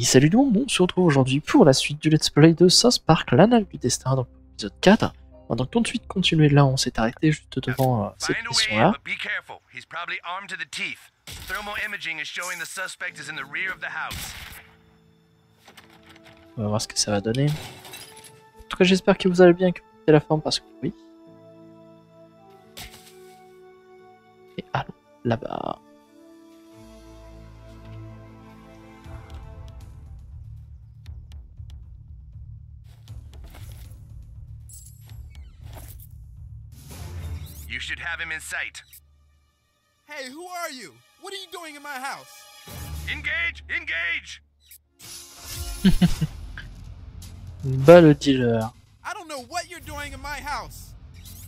Et salut tout le monde, on se retrouve aujourd'hui pour la suite du let's play de South Park, l'anal du destin, donc l'épisode 4. On va donc tout de suite continuer là, on s'est arrêté juste devant euh, cette Find a mission way, là. but be careful. He's probably armed to the teeth. Thermal imaging is showing the suspect is in the rear of the house. On va voir ce que ça va donner. En tout cas, j'espère que vous allez bien, que vous avez la forme, parce que oui. Et allons là-bas. You should have him in sight. Hey, who are you? What are you doing in my house? Engage! Engage! Bah le dealer. I don't know what you're doing in my house.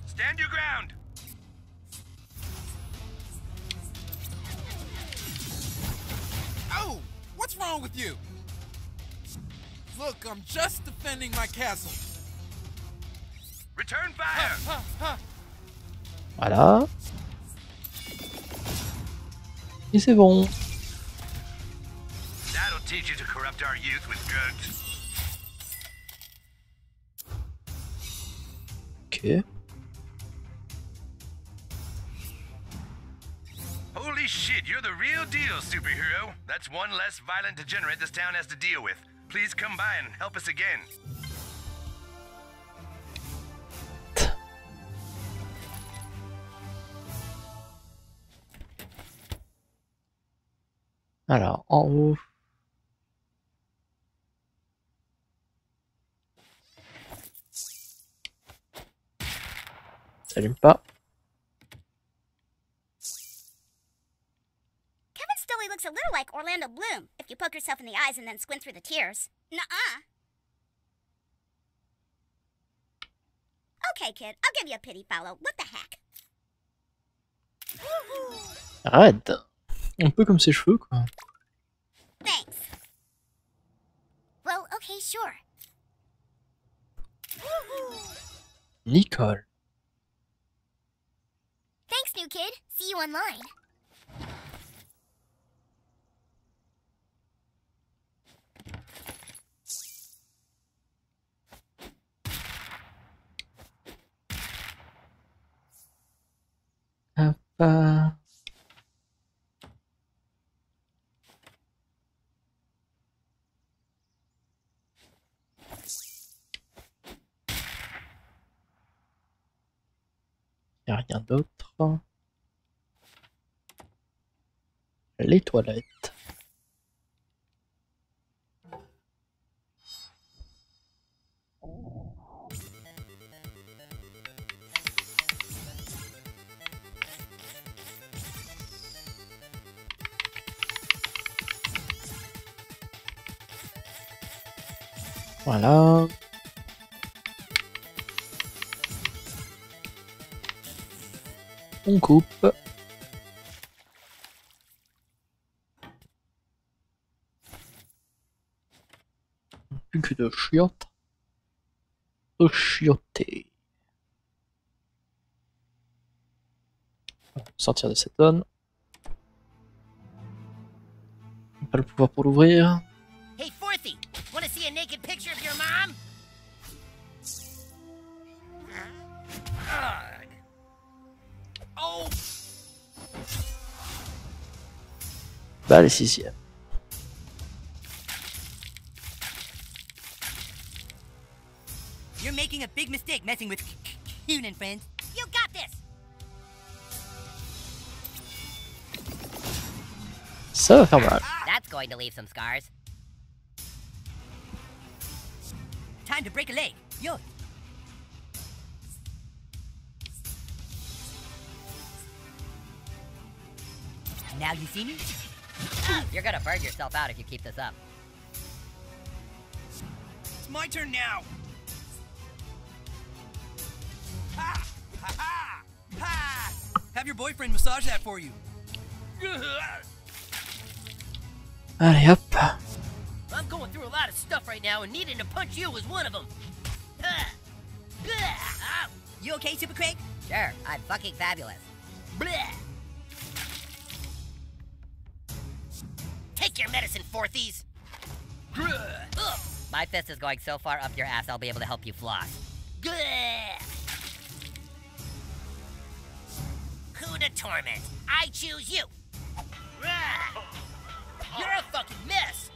Stand your ground! Oh, what's wrong with you? Look, I'm just defending my castle. Return fire! Huh, huh. Voilà. Et c'est bon. That'll teach you to corrupt our youth with drugs. Ok. Holy shit, you're the real deal, superhero. That's one less violent degenerate this town has to deal with. Please come by and help us again. Alors, en haut. Ça allume pas. Kevin looks a little like Orlando Bloom if you poke yourself in the eyes and then squint through the tears. Nuh-uh. Okay, kid, I'll give you a pity follow. What the heck? Arrête. Un peu comme ses cheveux, quoi. Thanks. Well, okay, sure. Nicole. Thanks, new kid. See you online. Hop, euh. Y a rien d'autre. Les toilettes. Voilà. On coupe. Plus que de chiottes. De chiotter. Sortir de cette zone. Pas le pouvoir pour l'ouvrir. Bah, les sixièmes. you're making a big mistake messing with Coon and friends. You got this. So, come faire ah. mal. That's going to leave some scars. Time to break a leg. Yo. Now you see me? You're gonna burn yourself out if you keep this up. It's my turn now. Ha! Ha ha! Ha! Have your boyfriend massage that for you. Allez hop. I'm going through a lot of stuff right now, and needing to punch you was one of them. Ah. Ah. You okay, Super Craig? Sure, I'm fucking fabulous. Bleh. Medicine, Fourthies. My fist is going so far up your ass, I'll be able to help you floss. Gah! Who to torment? I choose you. You're a fucking mess.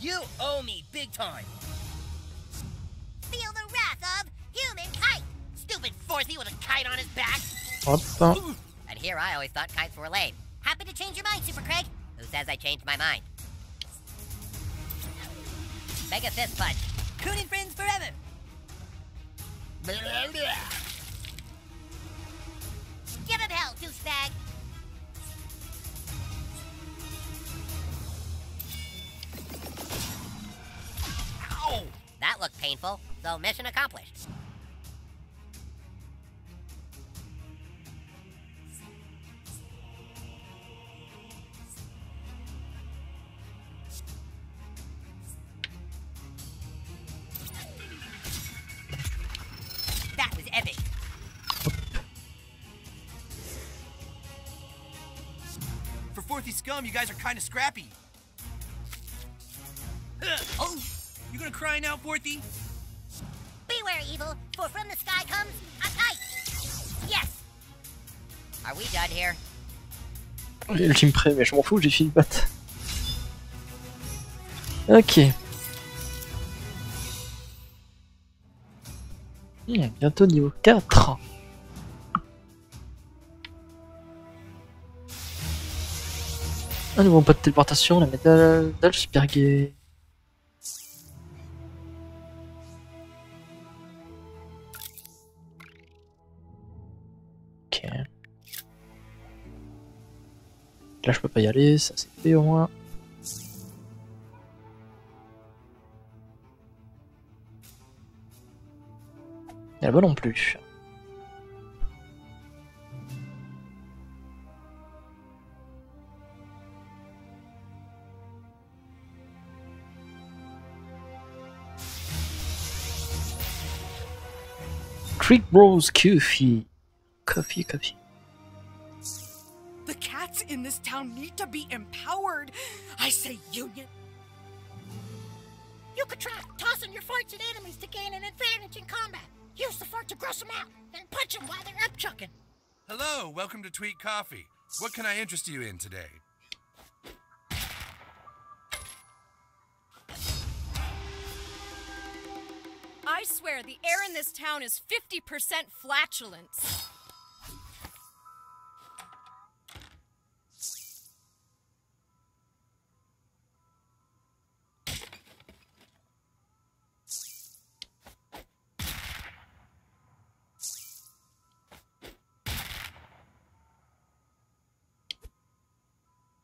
You owe me big time. Feel the wrath of human kite. Stupid fourthy with a kite on his back. Hop. And here I always thought kites were lame. Happy to change your mind, Super Craig. Who says I changed my mind? Mega fist punch. Coon and Friends forever. Give him hell, douchebag. Ow! That looked painful, so mission accomplished. You guys are kind of scrappy. Oh, You gonna cry now, Fourthy? Beware, evil, for from the sky comes a kite. Yes, are we done here? J'ai le team prêt, mais je m'en fous, j'ai fini de battre. Ok. Hmm, bientôt niveau 4. Un nouveau pas de téléportation, la médaille super gay. Ok. Là je peux pas y aller, ça c'est fait au moins. Là-bas non plus. Tweek Bros. Coffee. Coffee, coffee. The cats in this town need to be empowered. I say union. you could try tossing your farts at enemies to gain an advantage in combat. Use the fart to gross them out, then punch them while they're up chucking. Hello, welcome to Tweek Coffee. What can I interest you in today? I swear the air in this town is 50% flatulence.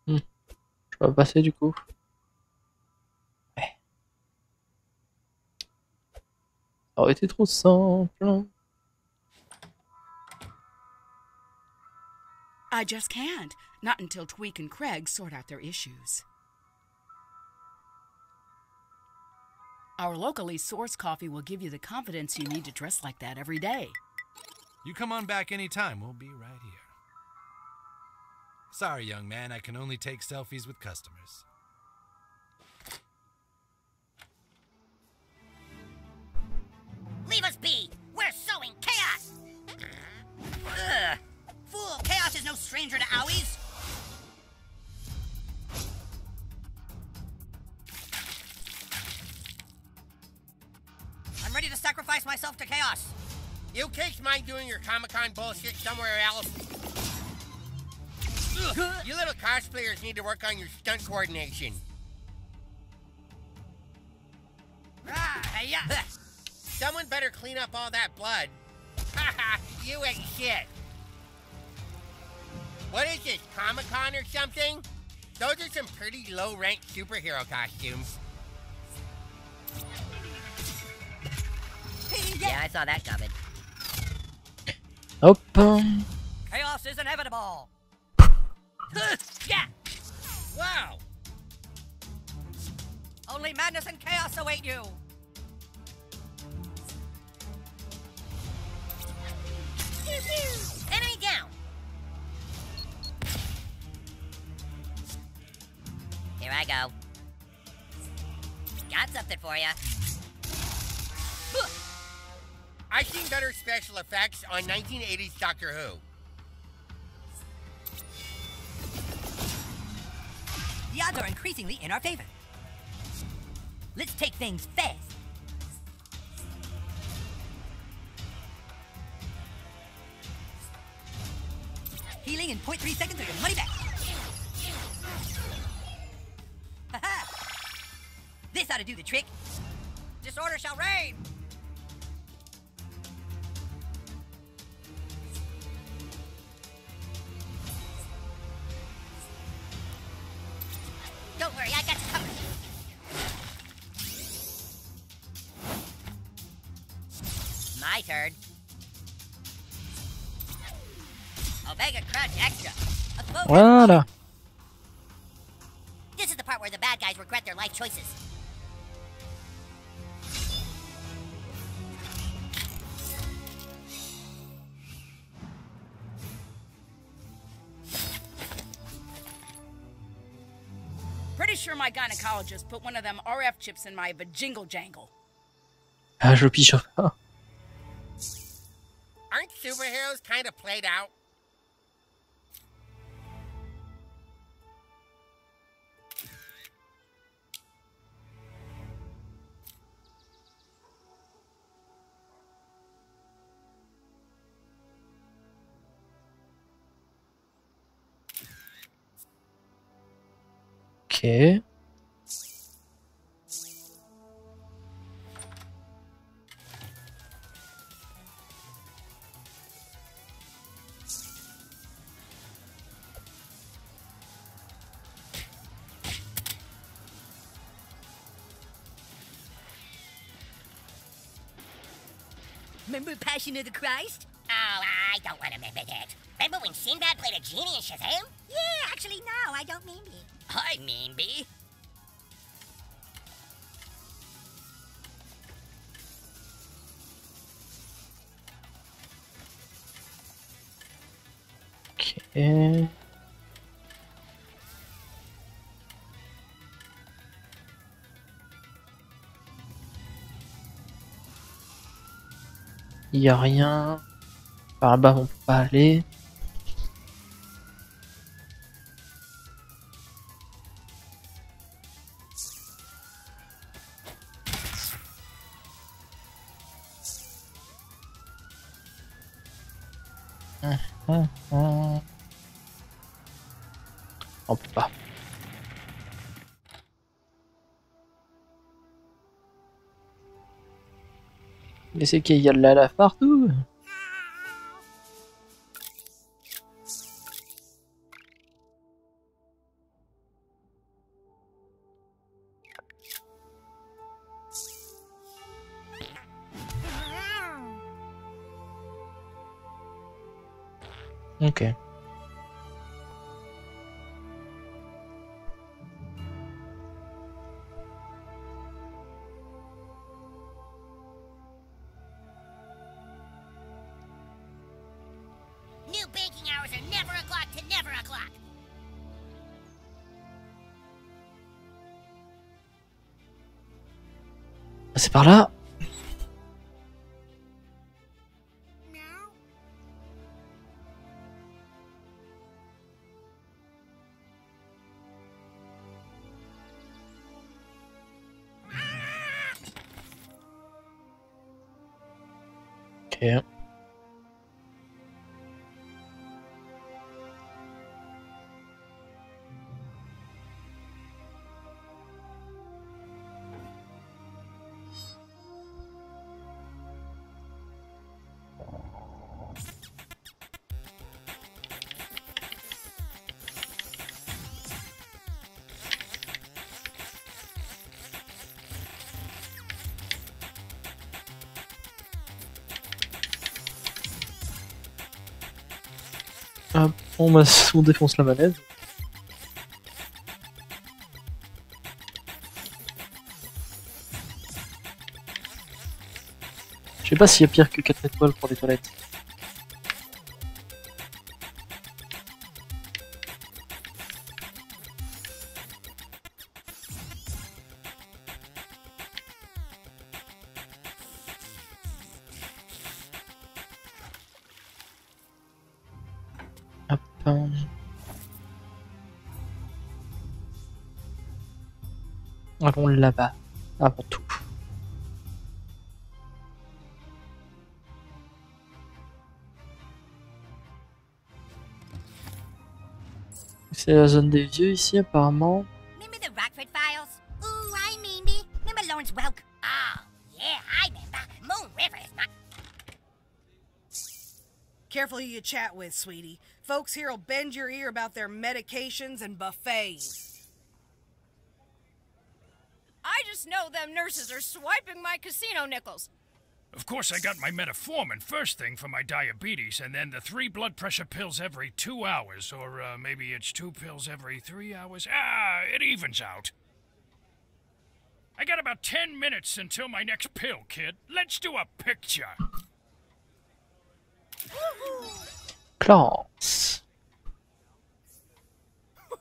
Hmm. Je peux pas passer du coup. Ça aurait été trop simple. I just can't. Not until Tweek and Craig sort out their issues. Our locally sourced coffee will give you the confidence you need to dress like that every day. You come on back anytime, we'll be right here. Sorry, young man, I can only take selfies with customers. Leave us be. We're sowing chaos. Ugh. Fool, Chaos is no stranger to owies. I'm ready to sacrifice myself to Chaos. You kids mind doing your Comic Con bullshit somewhere else? Ugh, you little cosplayers need to work on your stunt coordination. Ah, hey-ya. Someone better clean up all that blood. Haha, you ain't shit. What is this, Comic Con or something? Those are some pretty low ranked superhero costumes. Yeah, I saw that coming. Hop. hein. Chaos is inevitable. yeah, Wow! only madness and chaos await you. Enemy down. Here I go. Got something for you. I've seen better special effects on 1980s Doctor Who. The odds are increasingly in our favor. Let's take things fast. Healing in 0.3 seconds or your money back. This ought to do the trick. Disorder shall reign! Voilà. This is the part where the bad guys regret their life choices. Pretty sure my gynecologist put one of them RF chips in my vajingle jangle. Ah, je piche pas. Aren't superheroes kind of played out? Ok. Remember Passion of the Christ? Oh, I don't want to remember that. Remember when Sinbad played a genie in Shazam? Yeah, actually, no, I don't mean it. I mean, B. Ok. Il y a rien. Par là-bas, on peut pas aller. C'est qu'il y a de la lave partout. On, défonce la manette. Je sais pas s'il y a pire que 4 étoiles pour les toilettes. Allons là-bas, avant tout. C'est la zone des vieux ici apparemment. Remember the Rockford Files? Ooh, I remember. Remember Lawrence Welk? Oh, yeah, I remember. Moon River is not... Careful who you chat with, sweetie. Folks here'll bend your ear about their medications and buffets. I just know them nurses are swiping my casino nickels. Of course, I got my metformin first thing for my diabetes, and then the three blood pressure pills every two hours, or uh, maybe it's two pills every three hours. Ah, it evens out. I got about ten minutes until my next pill, kid. Let's do a picture. Classe.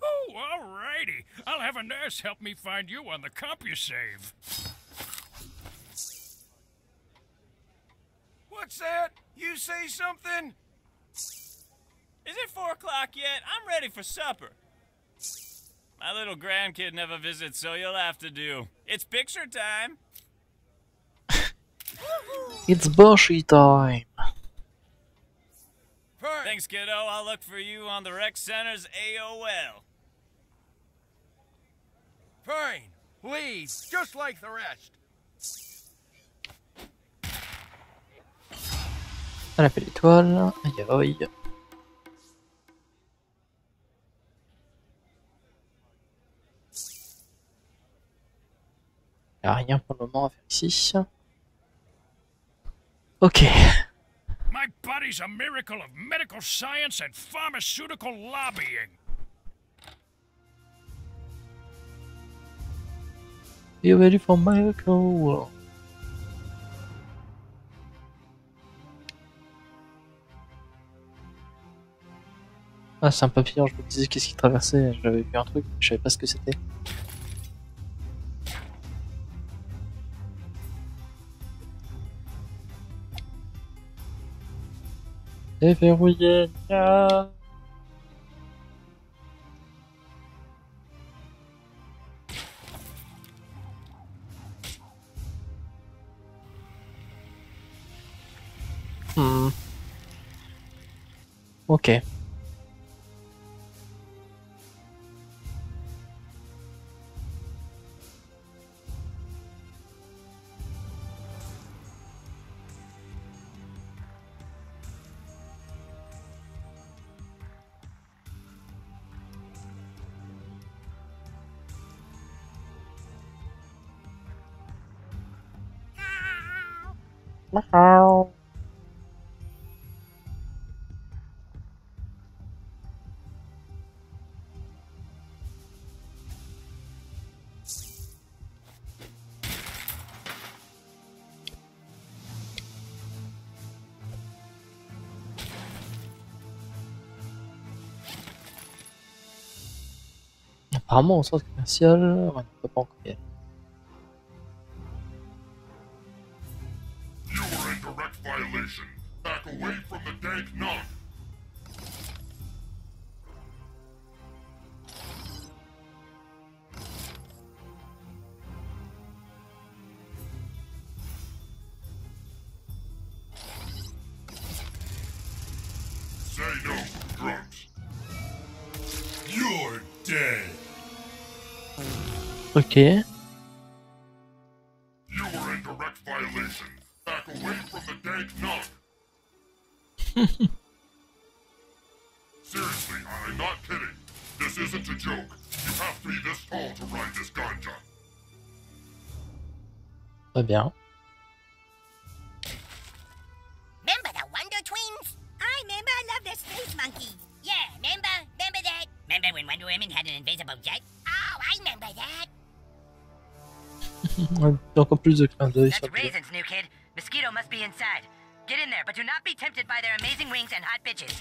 Oh, alrighty. I'll have a nurse help me find you on the CompuServe. What's that? You say something? Is it four o'clock yet? I'm ready for supper. My little grandkid never visits, so you'll have to do. It's picture time. It's Boshi time. Thanks, kiddo. I'll look for you on the rec center's AOL. Pern, please, just like the rest. À la belle étoile. Aïe aïe. Il a rien pour le moment à faire ici. Ok. My body's a miracle of medical science and pharmaceutical lobbying. You ready for miracle? Ah, c'est un papillon, je me disais qu'est-ce qui traversait, j'avais vu un truc, je savais pas ce que c'était. C'est verrouillé, Hmm. Ok. Apparemment au centre commercial, on peut pas encore y aller. Ok. Ouais, Encore plus de clin d'œil sur That's le raisins, new kid. Mosquito must be inside. Get in there, but do not be tempted by their amazing wings and hot bitches.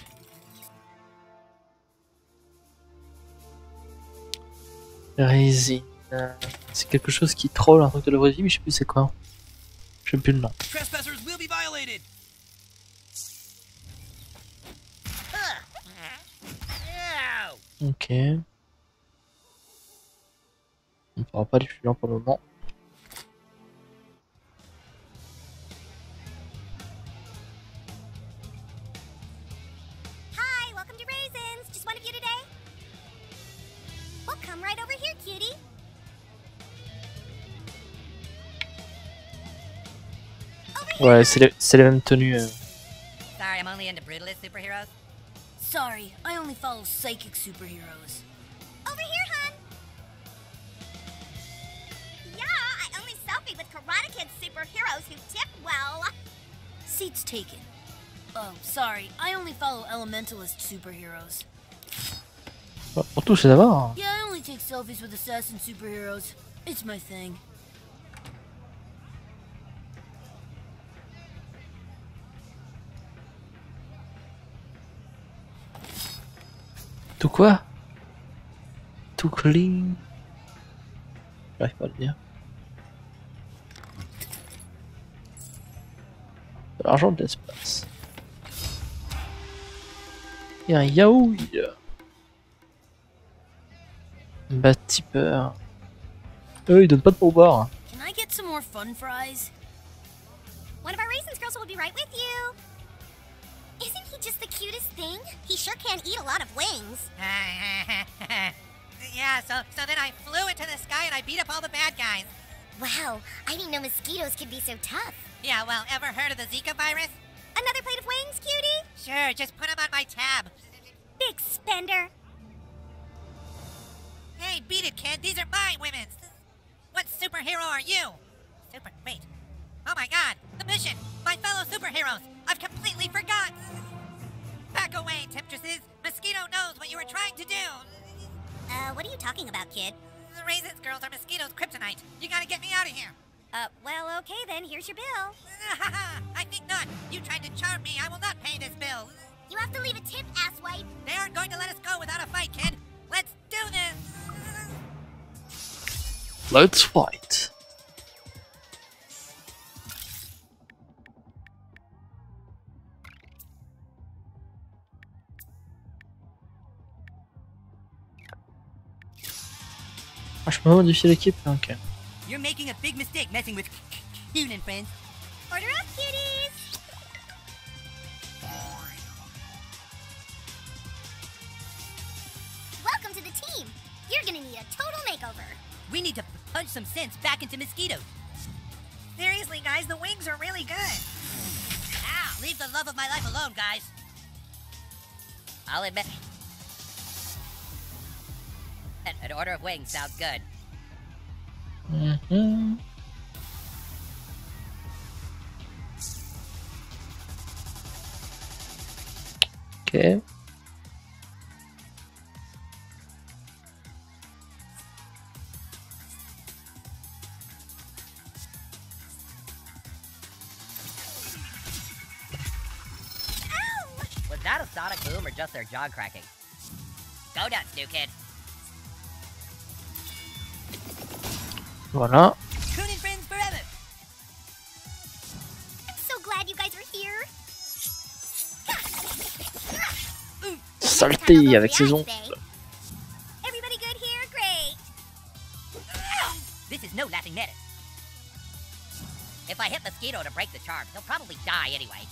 résine. C'est quelque chose qui troll un truc de la vraie vie, mais je sais plus c'est quoi. Je sais plus le nom. Trespassers will be violated. Ok. On ne pourra pas les fuir pour le moment. Ouais, c'est les, c'est les mêmes tenues. euh. Sorry, I'm only into brutalist superheroes. Sorry, I only follow psychic superheroes. Over here. Yeah, I only selfie with Karate Kid superheroes who tip well. Seat's taken. Oh, sorry, I only follow elementalist superheroes. Pour toucher d'abord. Yeah, I only take selfies with assassin superheroes. It's my thing. Tout quoi? Tout clean. J'arrive pas à le dire. De l'argent de l'espace. Et un yaourt. Bah, tipeur. Eux, ils donnent pas de pourboire. Can I get some more fun fries? One of our Raisins girls will be right with you. Just the cutest thing? He sure can eat a lot of wings. yeah, so so then I flew into the sky and I beat up all the bad guys. Wow, I didn't know mosquitoes could be so tough. Yeah, well, ever heard of the Zika virus? Another plate of wings, cutie? Sure, just put them on my tab. Big spender. Hey, beat it, kid. These are my women's. What superhero are you? Super. Wait. Oh my god. The mission. My fellow superheroes. I've completely forgotten. Back away, temptresses. Mosquito knows what you were trying to do. Uh, what are you talking about, kid? The Raisins girls are Mosquito's kryptonite. You gotta get me out of here. Uh, well, okay then, here's your bill. I think not. You tried to charm me. I will not pay this bill. You have to leave a tip, asswipe. They aren't going to let us go without a fight, kid. Let's do this. Let's fight. Je peux pas modifier l'équipe, ok. You're making a big mistake messing with Coon and friends. Order up, cuties. Welcome to the team. You're gonna need a total makeover. We need to punch some sense back into mosquitoes. Seriously, guys, the wings are really good. Ow! Leave the love of my life alone, guys. I'll admit. An, order of wings sounds good. Mhm. Ok. Was that a sonic boom or just their jaw cracking? Go nuts, new kid. This is no laughing matter. If I hit Mosquito to break the charm, he'll probably die anyway.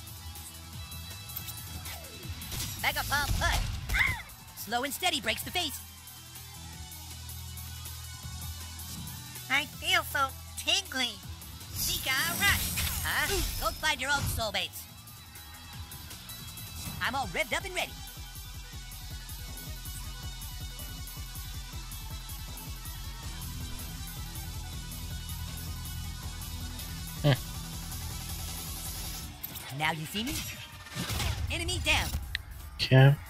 Mega Pump Push. Slow and steady breaks the face. Own soulmates. I'm all revved up and ready. Hmm. Now you see me? Enemy down. Ok.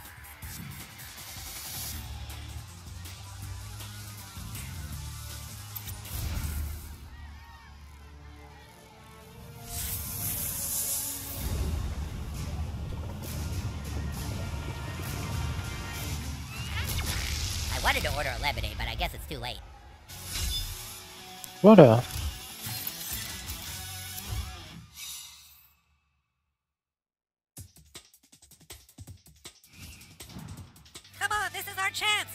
Come on, This is our chance.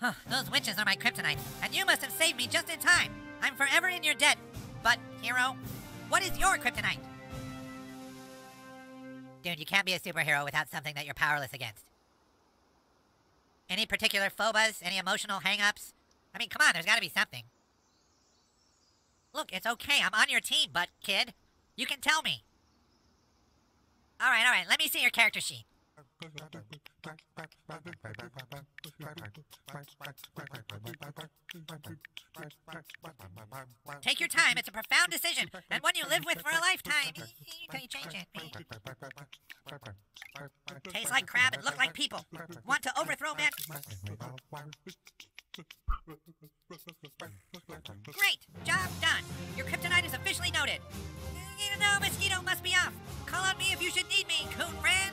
Huh, those witches are my kryptonite, and you must have saved me just in time. I'm forever in your debt. But, hero, what is your kryptonite? Dude, you can't be a superhero without something that you're powerless against. Any particular phobas? Any emotional hang-ups? I mean, come on, there's gotta be something. Look, it's okay, I'm on your team, but, kid, you can tell me. Alright, alright, let me see your character sheet. Take your time, it's a profound decision, and one you live with for a lifetime. Can you change it? Taste like crab and look like people. Want to overthrow man? Great! Job done! Your kryptonite is officially noted. No, Mosquito must be off. Call on me if you should need me, Coon Ran.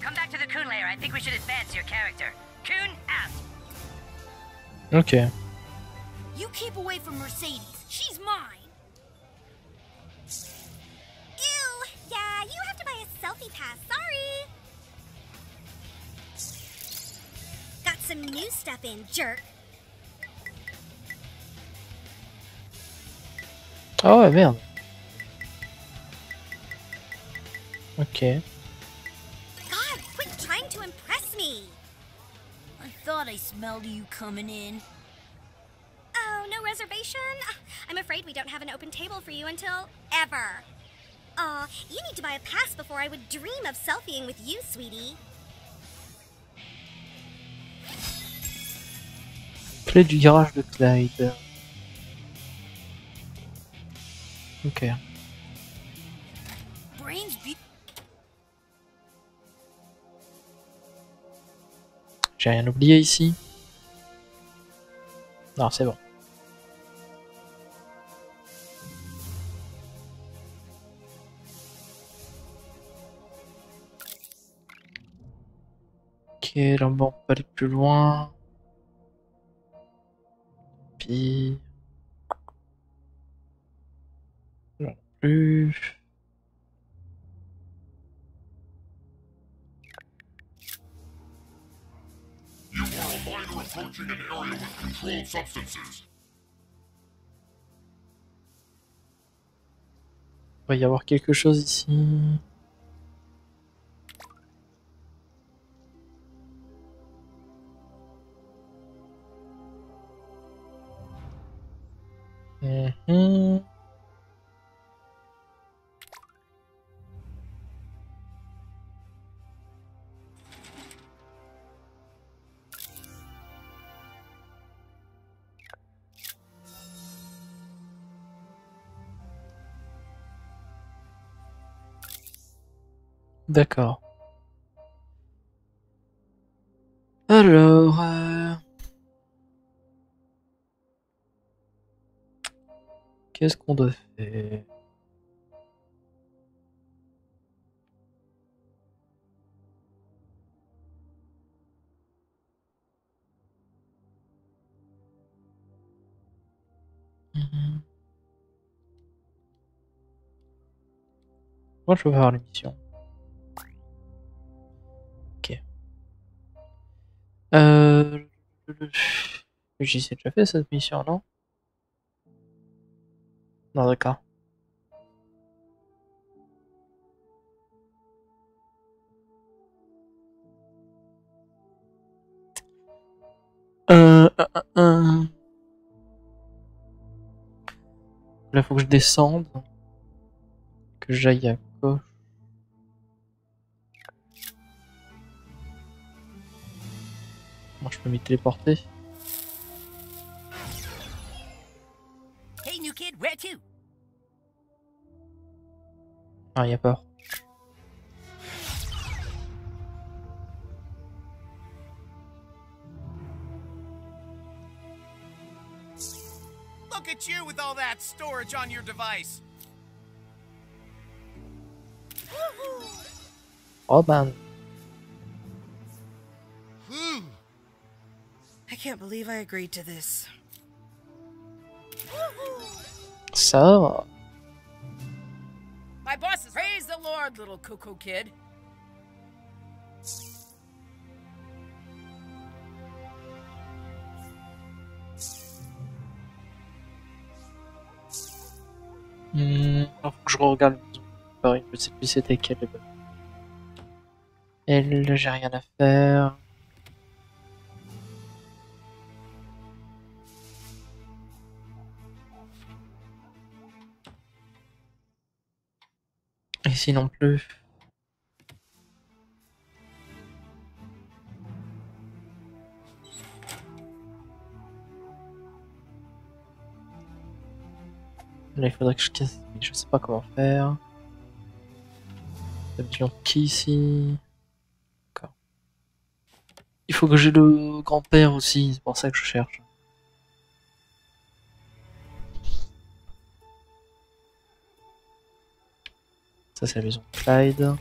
Come back to the Coon Lair. I think we should advance your character. Coon out. Ok. You keep away from Mercedes. She's mine. Ew! Yeah, you have to buy a selfie pass. Sorry. Got some new stuff in, jerk. Ah ouais, merde. Ok. Thought I smelled you coming in. Oh, no reservation? I'm afraid we don't have an open table for you until ever. Aw, you need to buy a pass before I would dream of selfieing with you, sweetie. Clé du garage de Clyde. Ok. J'ai rien oublié ici. Non, c'est bon. Ok, là on peut aller plus loin. Puis... Non plus. Approaching an area with controlled substances. Il va y avoir quelque chose ici. Mhm. D'accord. Alors... euh, Qu'est-ce qu'on doit faire? Mhm. Moi, je veux voir l'émission. Euh... J'y sais déjà fait cette mission, non? Non, d'accord. Euh, un, un. Là, faut que je descende. Que j'aille à Moi, je peux m'y téléporter. Hey, new kid, where to? Ah, y a peur. Look at you with all that storage on your device. Oh ben. man. Hmm. I can't believe I agreed to this. So. My boss is praise the Lord, little cuckoo kid. Hmm, faut que je regarde Pareil, je sais plus c'était quelle. Elle, j'ai rien à faire. Non plus. Là, il faudrait que je casse. Je sais pas comment faire. Qui ici? Il faut que j'ai le grand-père aussi, c'est pour ça que je cherche. Ça, c'est la maison de Clyde.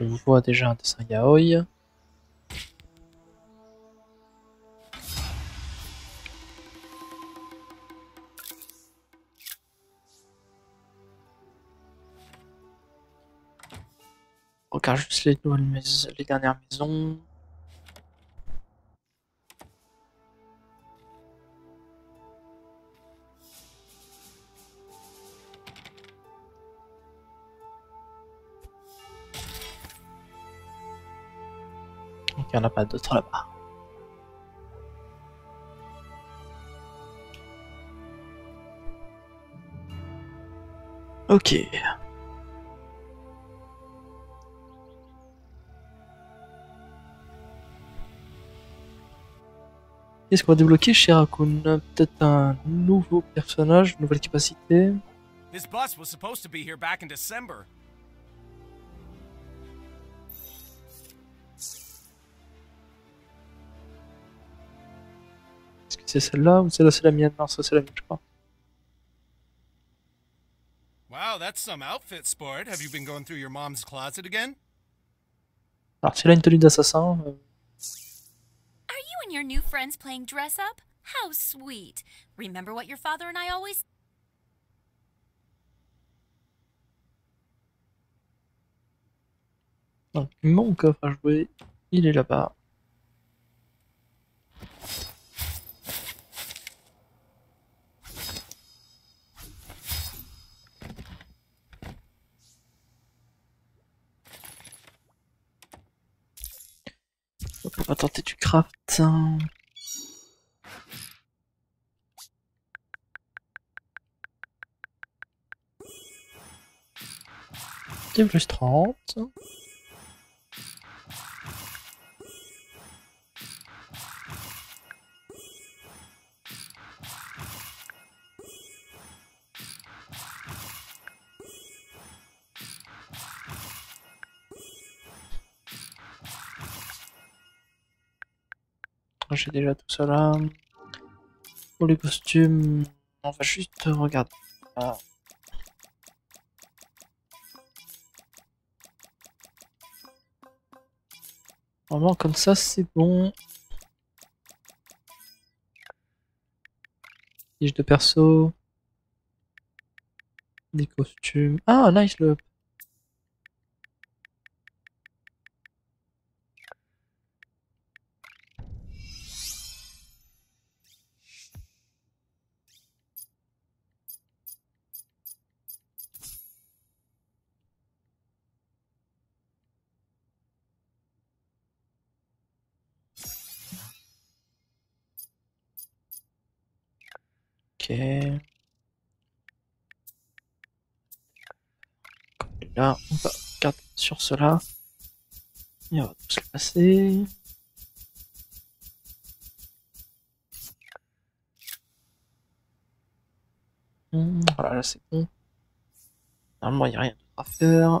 Je vois déjà un dessin yaoi. Juste les nouvelles maisons, les dernières maisons. Donc il n'y en a pas d'autres là-bas. Ok. Qu'est-ce qu'on va débloquer chez Raccoon Peut-être un nouveau personnage, une nouvelle capacité. This bus was supposed to be here back in December. Est-ce que c'est celle-là ou celle-là c'est la mienne? Non, ça c'est la mienne, je crois. Wow, that's some outfit sport. Have you been going through your mom's closet again? Alors, elle a une tenue d'assassin, euh, and your new friends playing dress up? How sweet. Remember what your father and I always. donc, mon coffre à jouer, il est là-bas. Va tenter du craft. Deux plus 30. J'ai déjà tout là. Pour les costumes, on va juste regarder. Ah. Vraiment comme ça c'est bon. Fiche de perso. Des costumes. Ah nice le. sur cela. Et on va tous le passer. Voilà, là c'est bon. Normalement, il n'y a rien à faire.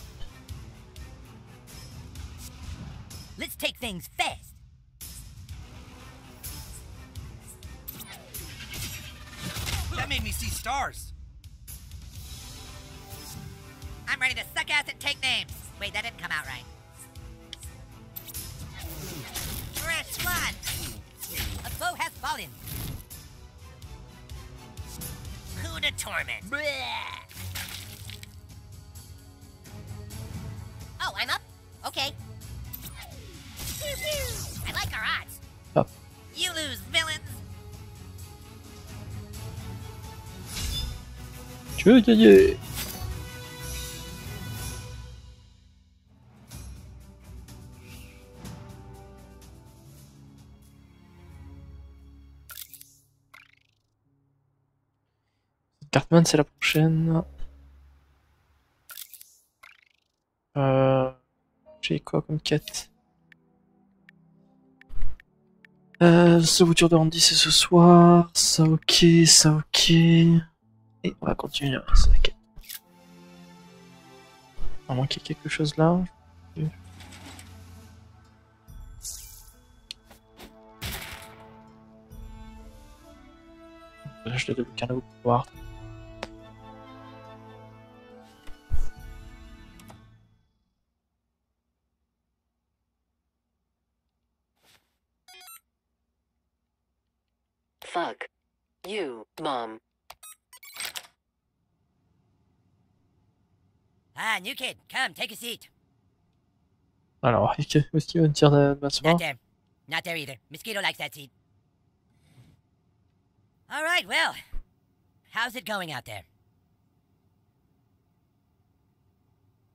Gagner Cartman, c'est la prochaine. Euh, J'ai quoi comme quête? Euh, Sauveture de Randy, c'est ce soir. Ça, ok, ça, ok. Et on va continuer c'est la quête. À moins qu'il y ait quelque chose là. Je dois débloquer un nouveau pouvoir. New kid, come, take a seat. Alors, est-ce qu'il va me tirer de m'asseoir Not there. Not there either. Mosquito likes that seat. All right, well, how's it going out there?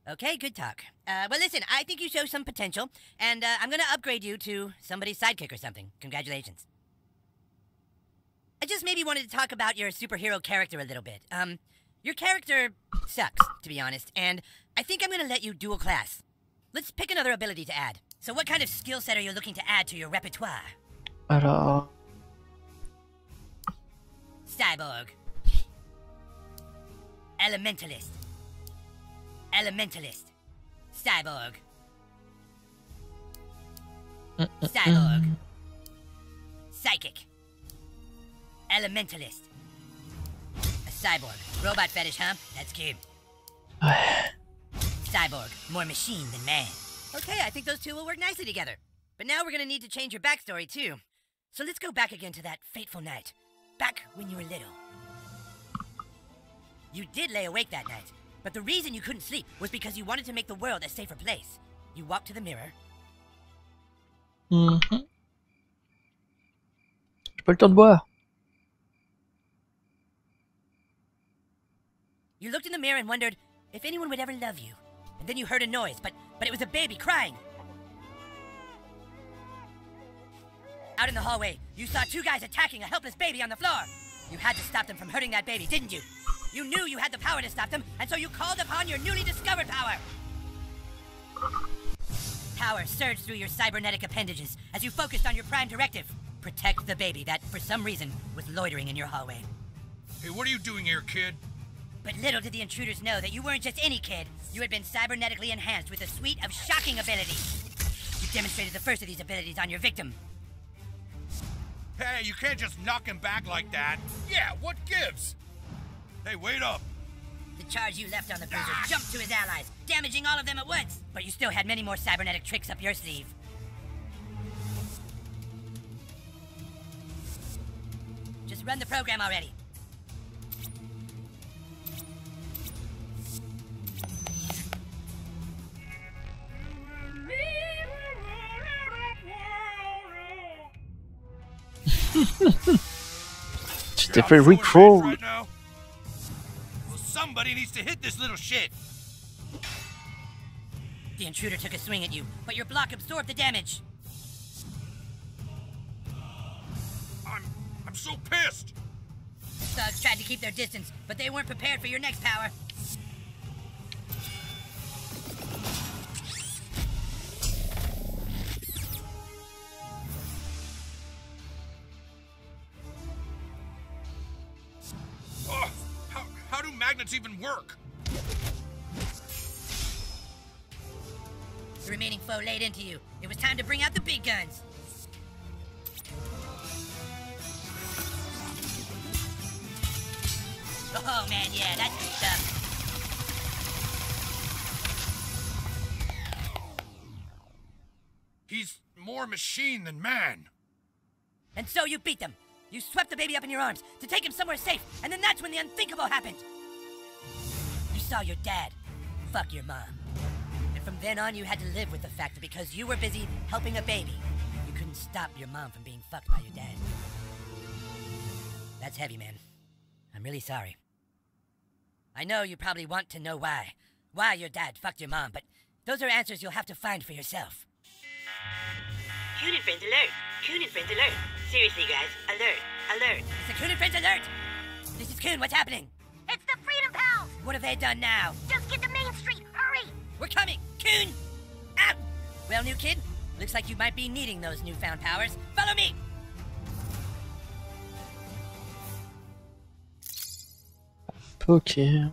Okay, good talk. Uh, well, listen, I think you show some potential, and uh, I'm gonna upgrade you to somebody's sidekick or something. Congratulations. I just maybe wanted to talk about your superhero character a little bit. Um, your character sucks, to be honest, and I think I'm gonna let you dual class. Let's pick another ability to add. So, what kind of skill set are you looking to add to your repertoire? Alors, Cyborg. Elementalist. Elementalist. Cyborg. Cyborg. Psychic. Elementalist. Cyborg. Robot fetish, huh? That's cute. cyborg. More machine than man. Okay, I think those two will work nicely together. But now we're gonna need to change your backstory, too. So let's go back again to that fateful night. Back when you were little. You did lay awake that night, but the reason you couldn't sleep was because you wanted to make the world a safer place. You walked to the mirror. Mm -hmm. J'ai pas le temps de boire. You looked in the and wondered if anyone would ever love you. And then you heard a noise, but but it was a baby crying. Out in the hallway, you saw two guys attacking a helpless baby on the floor. You had to stop them from hurting that baby, didn't you? You knew you had the power to stop them, and so you called upon your newly discovered power. Power surged through your cybernetic appendages as you focused on your prime directive protect the baby that, for some reason, was loitering in your hallway. Hey, what are you doing here, kid? But little did the intruders know that you weren't just any kid. You had been cybernetically enhanced with a suite of shocking abilities. You demonstrated the first of these abilities on your victim. Hey, you can't just knock him back like that. Yeah, what gives? Hey, wait up. The charge you left on the bruiser jumped to his allies, damaging all of them at once. But you still had many more cybernetic tricks up your sleeve. Just run the program already. Tu t'es fait recrawl. Right now? Well, somebody needs to hit this little shit. The intruder took a swing at you, but your block absorbed the damage. I'm I'm so pissed. Thugs tried to keep their distance, but they weren't prepared for your next power. Oh, how how do magnets even work? The remaining foe laid into you. It was time to bring out the big guns. Oh man, yeah, that's good stuff. He's more machine than man. And so you beat them. You swept the baby up in your arms to take him somewhere safe, and then that's when the unthinkable happened. You saw your dad fuck your mom. And from then on, you had to live with the fact that because you were busy helping a baby, you couldn't stop your mom from being fucked by your dad. That's heavy, man. I'm really sorry. I know you probably want to know why. Why your dad fucked your mom, but those are answers you'll have to find for yourself. Coon and friends alert! Coon and friends alert! Seriously, guys, alert! Alert! It's the Coon and Friends alert! This is Coon, what's happening? It's the Freedom Pals! What have they done now? Just get to Main Street, hurry! We're coming! Coon! Out! Well, new kid, looks like you might be needing those newfound powers. Follow me! Ok.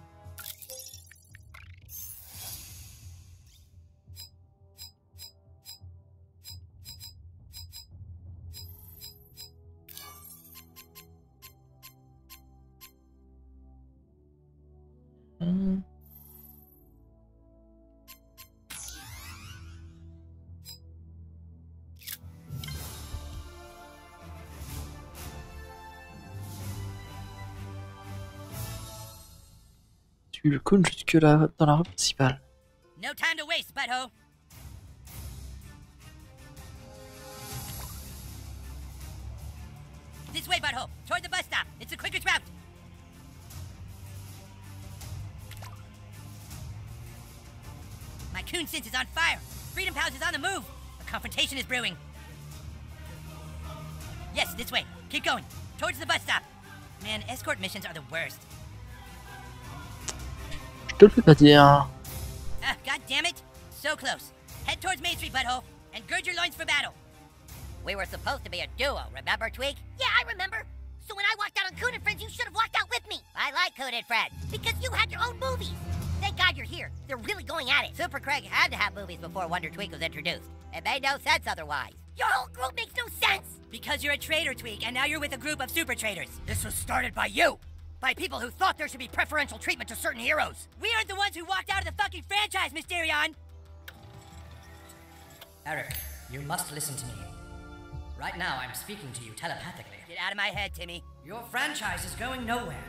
Tu le cône jusque là dans la rue principale. No time to waste, butthole! This way, butthole! Toward the bus stop! It's the quickest route! My coon sense is on fire! Freedom Pals is on the move! A confrontation is brewing! Yes, this way. Keep going. Towards the bus stop. Man, escort missions are the worst. Je te le fais pas dire. Ah, God damn it! So close. Head towards Main Street, butthole, and gird your loins for battle. We were supposed to be a duo, remember, Tweek? Yeah, I remember. So when I walked out on Coon and Friends, you should have walked out with me. I like Coon and Friends. Because you had your own movies. Thank God you're here. They're really going at it. Super Craig had to have movies before Wonder Tweek was introduced. It made no sense otherwise. Your whole group makes no sense. Because you're a traitor, Tweek, and now you're with a group of super traitors. This was started by you! By people who thought there should be preferential treatment to certain heroes. We aren't the ones who walked out of the fucking franchise, Mysterion! Eric, you must listen to me. Right now, I'm speaking to you telepathically. Get out of my head, Timmy. Your franchise is going nowhere.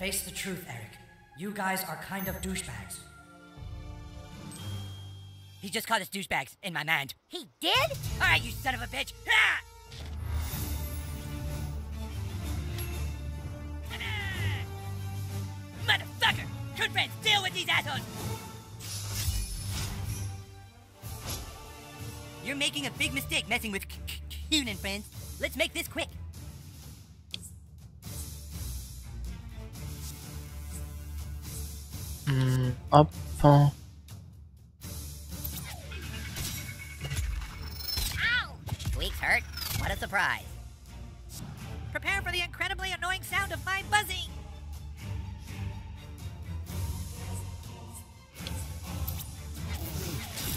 Face the truth, Eric. You guys are kind of douchebags. He just called us douchebags, in my mind. He did? Alright, you son of a bitch! Ah! Motherfucker! Good friends, deal with these assholes! You're making a big mistake messing with and friends. Let's make this quick. Ow! Tweek's hurt? What a surprise. Prepare for the incredibly annoying sound of my buzzing!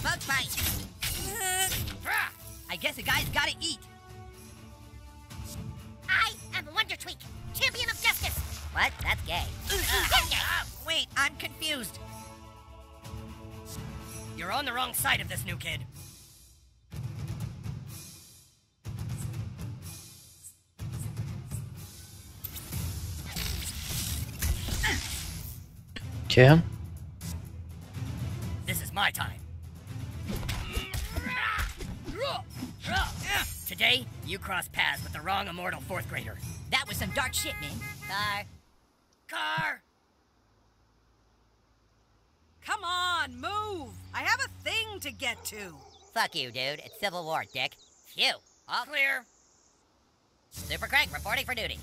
Bug bite! I guess a guy's gotta eat. I am Wonder Tweek, champion of justice. What? That's gay. Ah, wait, I'm confused. You're on the wrong side of this new kid. Ok. This is my time. Today, you cross paths with the wrong immortal fourth grader. That was some dark shit, man. Car. Car! Come on, move! I have a thing to get to. Fuck you, dude. It's Civil War, dick. Phew. All clear. Super Crank reporting for duty.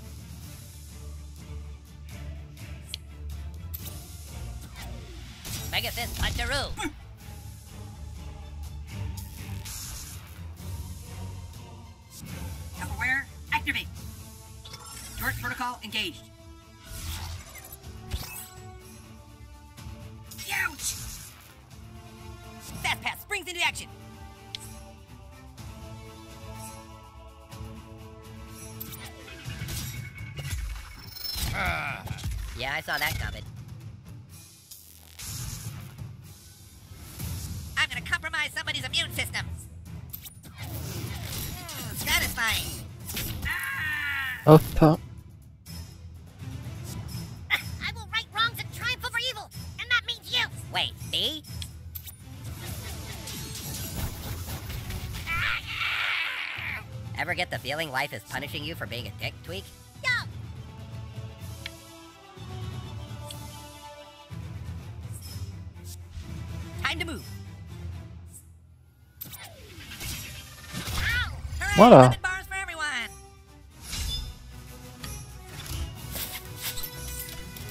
Mega Fist Puncheroo. Self-aware, activate. Torch protocol engaged. Ouch! Fast Pass springs into action. Yeah, I saw that coming. I'm gonna compromise somebody's immune system. Mm, satisfying. Hop. I Wait, me? Ever get the feeling life is punishing you for being a dick Tweek? Yo, Time to move. Voilà. Bars for everyone.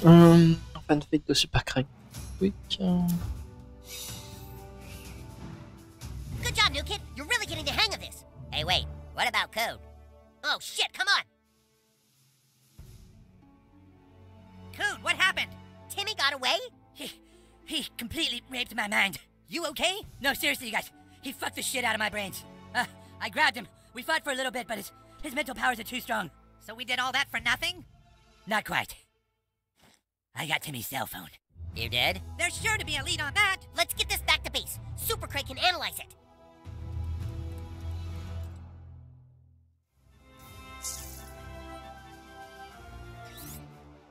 Hum, fanfic de Super Craig. Quick. euh, good job, new kid. You're really getting the hang of this. Hey, wait. What about Coon? Oh shit, come on. Coon, what happened? Timmy got away? He, he completely raped my mind. You okay? No, seriously, you guys. He fucked the shit out of my brains. Uh, I grabbed him. We fought for a little bit, but his, his mental powers are too strong. So we did all that for nothing? Not quite. I got Timmy's cell phone. You did? There's sure to be a lead on that. Let's get this back to base. Super Craig can analyze it.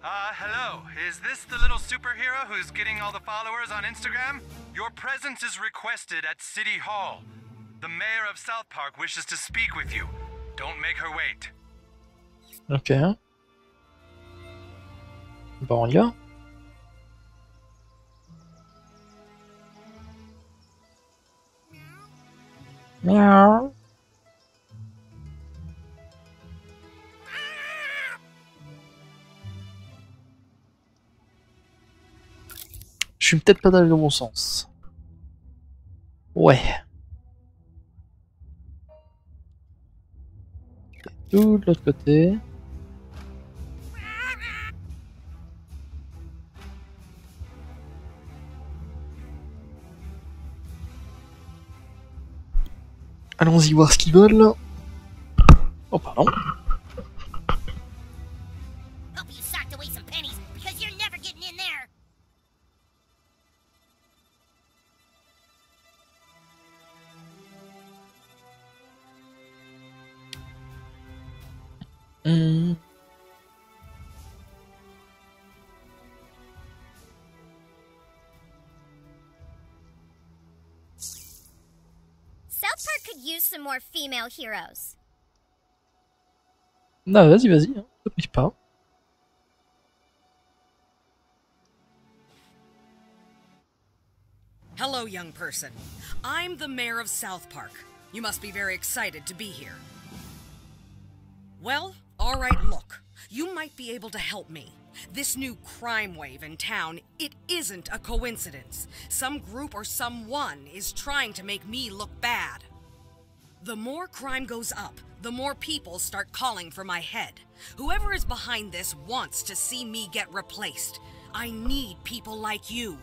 Uh, hello. Is this the little superhero who's getting all the followers on Instagram? Your presence is requested at City Hall. The mayor of South Park wishes to speak with you. Don't make her wait. Ok. Bon, on y va. Miaou. Je suis peut-être pas dans le bon sens. Ouais. Tout de l'autre côté. Allons-y voir ce qu'ils veulent. Oh pardon. Some more female heroes. Non, vas-y, vas-y, hein. te prie pas. Hello, young person. I'm the mayor of South Park. You must be very excited to be here. Well, alright, look. You might be able to help me. This new crime wave in town, it isn't a coincidence. Some group or someone is trying to make me look bad. The more crime goes up, the more people start calling for my head. Whoever is behind this wants to see me get replaced. I need people like you.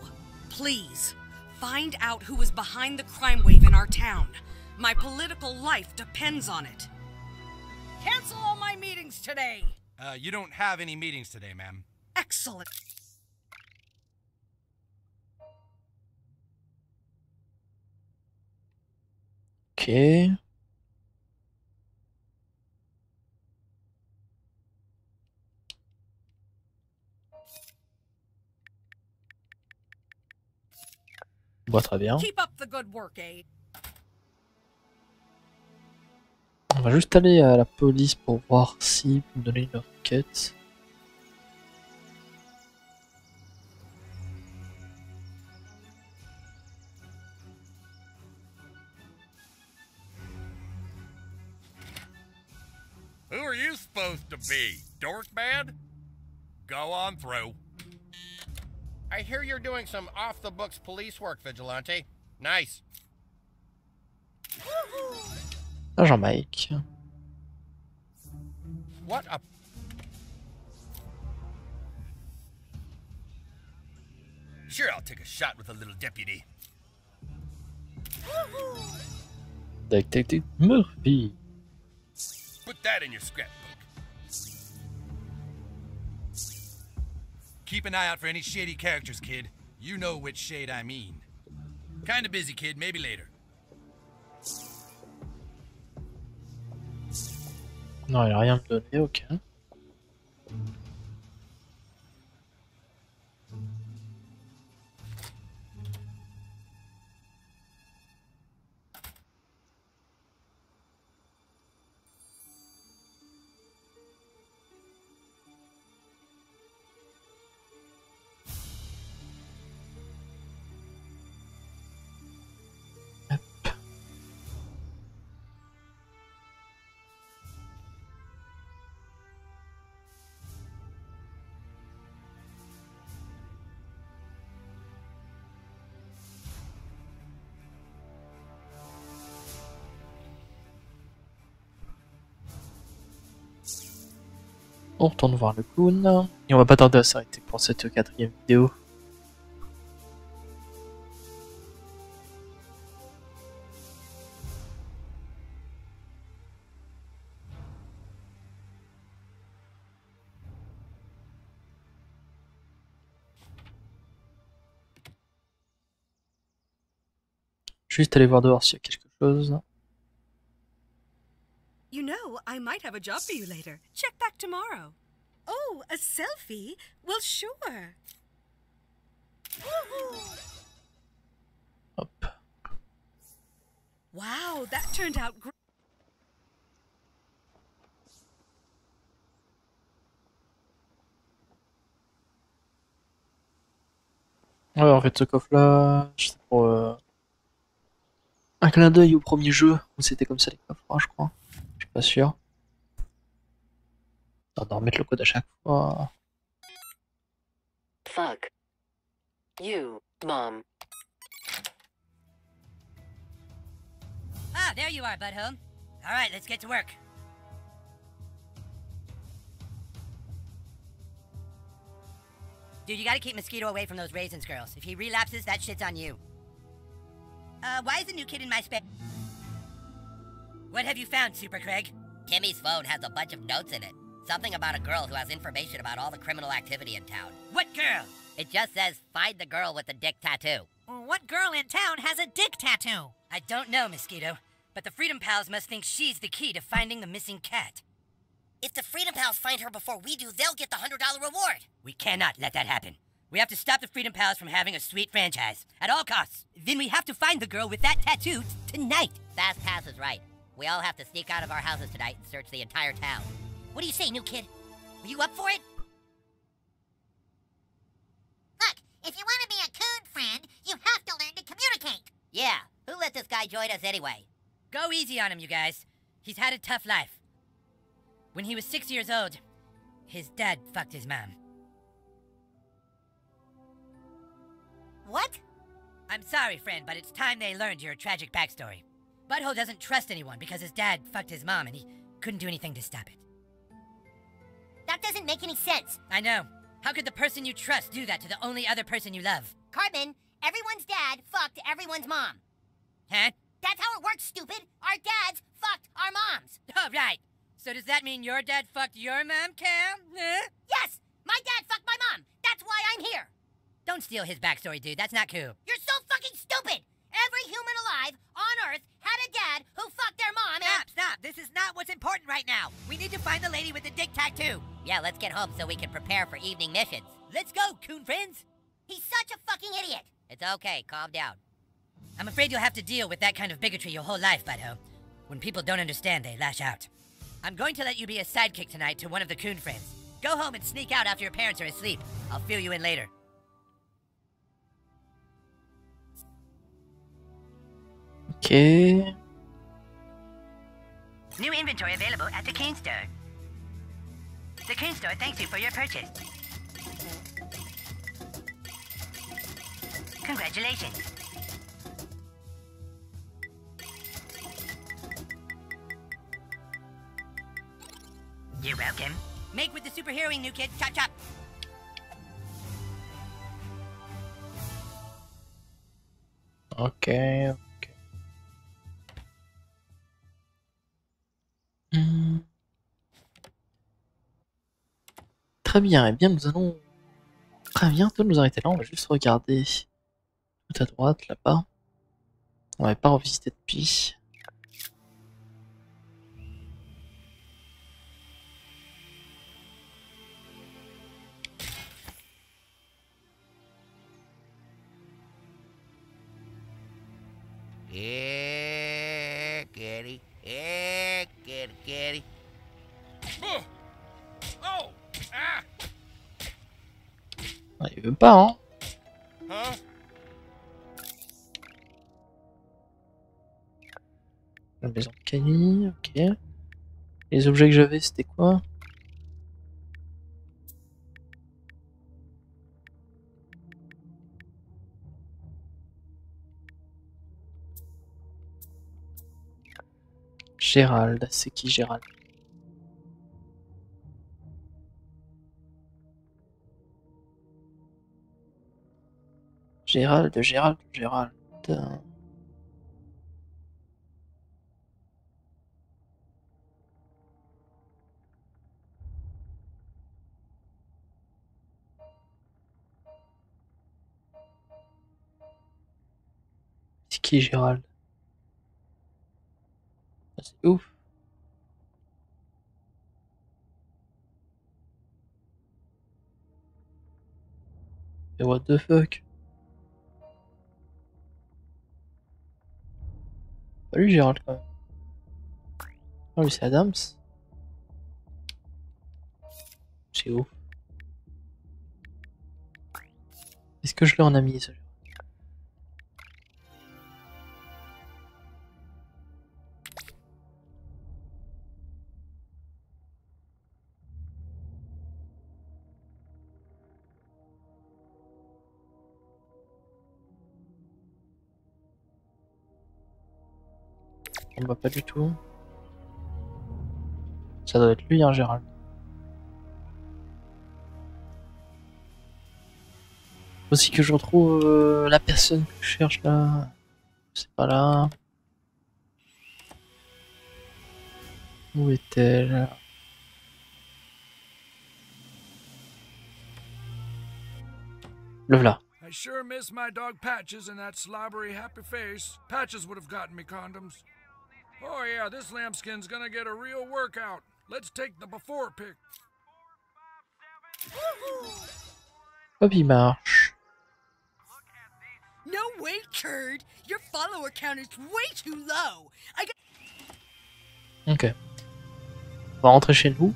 Please, find out who is behind the crime wave in our town. My political life depends on it. Cancel all my meetings today. Uh, you don't have any meetings today, ma'am. Excellent. Ok. Bon, très bien. Keep up the good work, Aid. On va juste aller à la police pour voir si me donner une enquête. Who are you supposed to be? Dorkman? Go on through. I hear you're doing some off the books police work, Vigilante. Nice. La Jamaïque. What a. Sure, I'll take a shot with a little deputy. Détective Murphy. Put that in your scrapbook. Keep an eye out for any shady characters, kid. You know which shade I mean. Kinda busy, kid. Maybe later. Non, il a rien me donné, On retourne voir le clown. Et on va pas tarder à s'arrêter pour cette quatrième vidéo. Juste aller voir dehors s'il y a quelque chose. You know, I might have a job for you later. Check back tomorrow. Oh, a selfie? Well, sure. Up. Wow, that turned out great. Ouais, en fait, ce coffre-là, c'est pour euh, un clin d'œil au premier jeu où c'était comme ça les coffres, je crois. Je suis pas sûr. On doit remettre le code à chaque fois. Fuck. You, Mom. Ah, there you are, butthole. All right, let's get to work. Dude, you gotta keep Mosquito away from those raisins, girls. If he relapses, that shit's on you. Uh, why is the new kid in my spec? What have you found, Super Craig? Timmy's phone has a bunch of notes in it. Something about a girl who has information about all the criminal activity in town. What girl? It just says, find the girl with the dick tattoo. What girl in town has a dick tattoo? I don't know, Mosquito, but the Freedom Pals must think she's the key to finding the missing cat. If the Freedom Pals find her before we do, they'll get the $100 reward. We cannot let that happen. We have to stop the Freedom Pals from having a sweet franchise at all costs. Then we have to find the girl with that tattoo tonight. Fast Pass is right. We all have to sneak out of our houses tonight and search the entire town. What do you say, new kid? Are you up for it? Look, if you want to be a coon friend, you have to learn to communicate. Yeah, who let this guy join us anyway? Go easy on him, you guys. He's had a tough life. When he was six years old, his dad fucked his mom. What? I'm sorry, friend, but it's time they learned your tragic backstory. Butthole doesn't trust anyone because his dad fucked his mom and he couldn't do anything to stop it. That doesn't make any sense. I know. How could the person you trust do that to the only other person you love? Cartman, everyone's dad fucked everyone's mom. Huh? That's how it works, stupid. Our dads fucked our moms. Oh, right. So does that mean your dad fucked your mom, Cam? Huh? Yes, my dad fucked my mom. That's why I'm here. Don't steal his backstory, dude. That's not cool. You're so fucking stupid. Every human alive on Earth had a dad who fucked their mom Stop, and... stop. This is not what's important right now. We need to find the lady with the dick tattoo. Yeah, let's get home so we can prepare for evening missions. Let's go, coon friends. He's such a fucking idiot. It's okay, calm down. I'm afraid you'll have to deal with that kind of bigotry your whole life, Butthole. When people don't understand, they lash out. I'm going to let you be a sidekick tonight to one of the coon friends. Go home and sneak out after your parents are asleep. I'll fill you in later. Ok. New inventory available at the Coon Store. The Coon Store thanks you for your purchase. Congratulations. You're welcome. Make with the superheroing new kid. Chop chop. Ok, Hmm. Très bien, eh bien nous allons très bientôt nous arrêter là, on va juste regarder tout à droite là-bas. On n'avait pas revisité depuis. Yeah, Ah! Il veut pas, hein Huh? La maison de Kenny, ok. Les objets que j'avais, c'était quoi? Gérald, c'est qui Gérald? Gérald, Gérald, Gérald. C'est qui Gérald? C'est ouf. Et what the fuck? Salut Gérald quand même. Oh c'est Adams. C'est ouf. Est-ce que je l'ai en ami celui On voit pas du tout. Ça doit être lui, hein, Gérald. Aussi que je retrouve euh, la personne que je cherche là. C'est pas là. Où est-elle? Le voilà. I sure miss my dog Patches and that slobbery happy face. Patches would have gotten me condoms. Oh yeah, this lambskin's gonna get a real workout. Let's take the before pic. Hop, il marche. No way, Turd! Your follower count is way too low! I got. Ok. On va rentrer chez nous.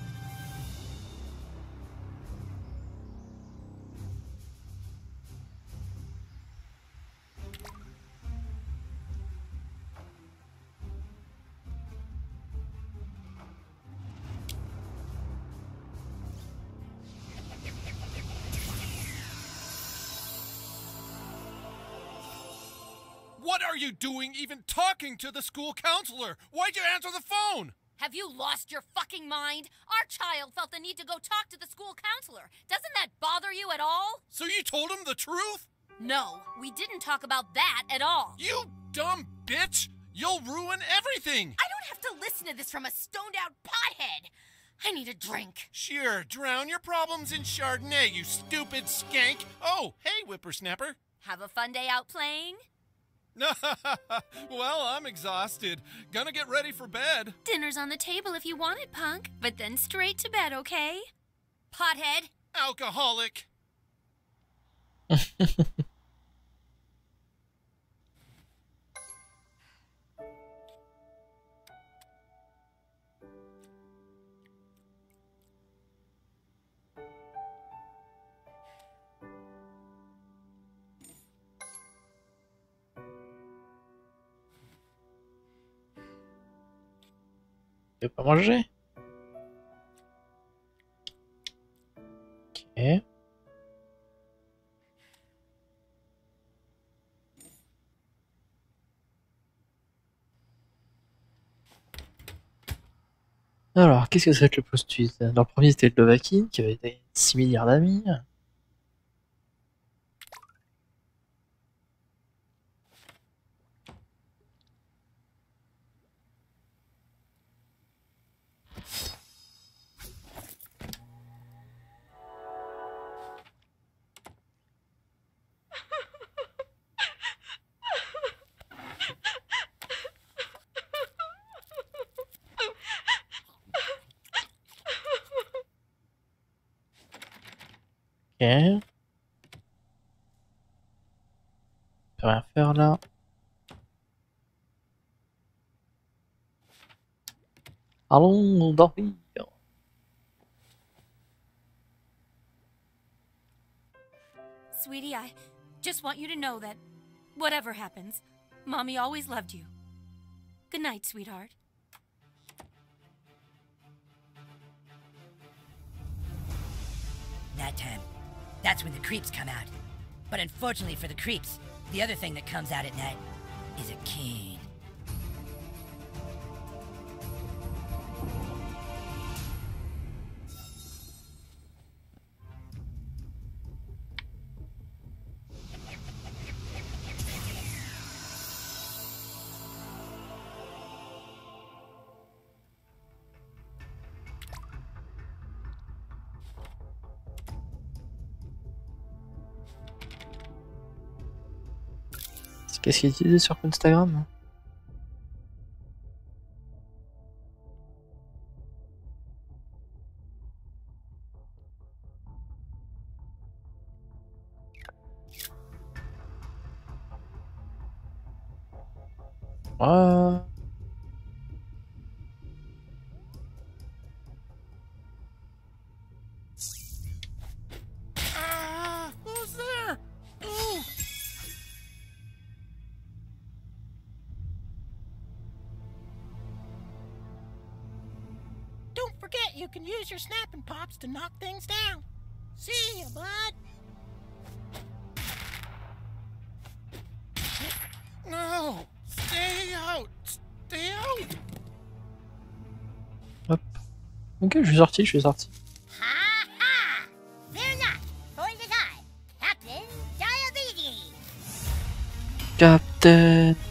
Doing even talking to the school counselor? Why'd you answer the phone? Have you lost your fucking mind? Our child felt the need to go talk to the school counselor. Doesn't that bother you at all? So you told him the truth? No, we didn't talk about that at all. You dumb bitch! You'll ruin everything! I don't have to listen to this from a stoned out pothead. I need a drink. Sure, drown your problems in Chardonnay, you stupid skank! Oh, hey, whippersnapper! Have a fun day out playing? well, I'm exhausted. Gonna get ready for bed. Dinner's on the table if you want it, punk. But then straight to bed, okay? Pothead. Alcoholic. Pas manger. Alors, qu'est-ce que c'est que le post-it Dans le premier, c'était le Dovahkiin, qui avait des 6 milliards d'amis. Ok. On peut rien faire là. Allons dormir. Sweetie, I just want you to know that whatever happens, Mommy always loved you. Good night, sweetheart. That time. That's when the creeps come out. But unfortunately for the creeps, the other thing that comes out at night is a king. Qu'est-ce qu'il disait sur Instagram Ah. Your snapping pops to knock things down. See ya, bud. No, stay out. Stay out. Hop. Ok, je suis sorti, je suis sorti. Fear not, for it is I, Captain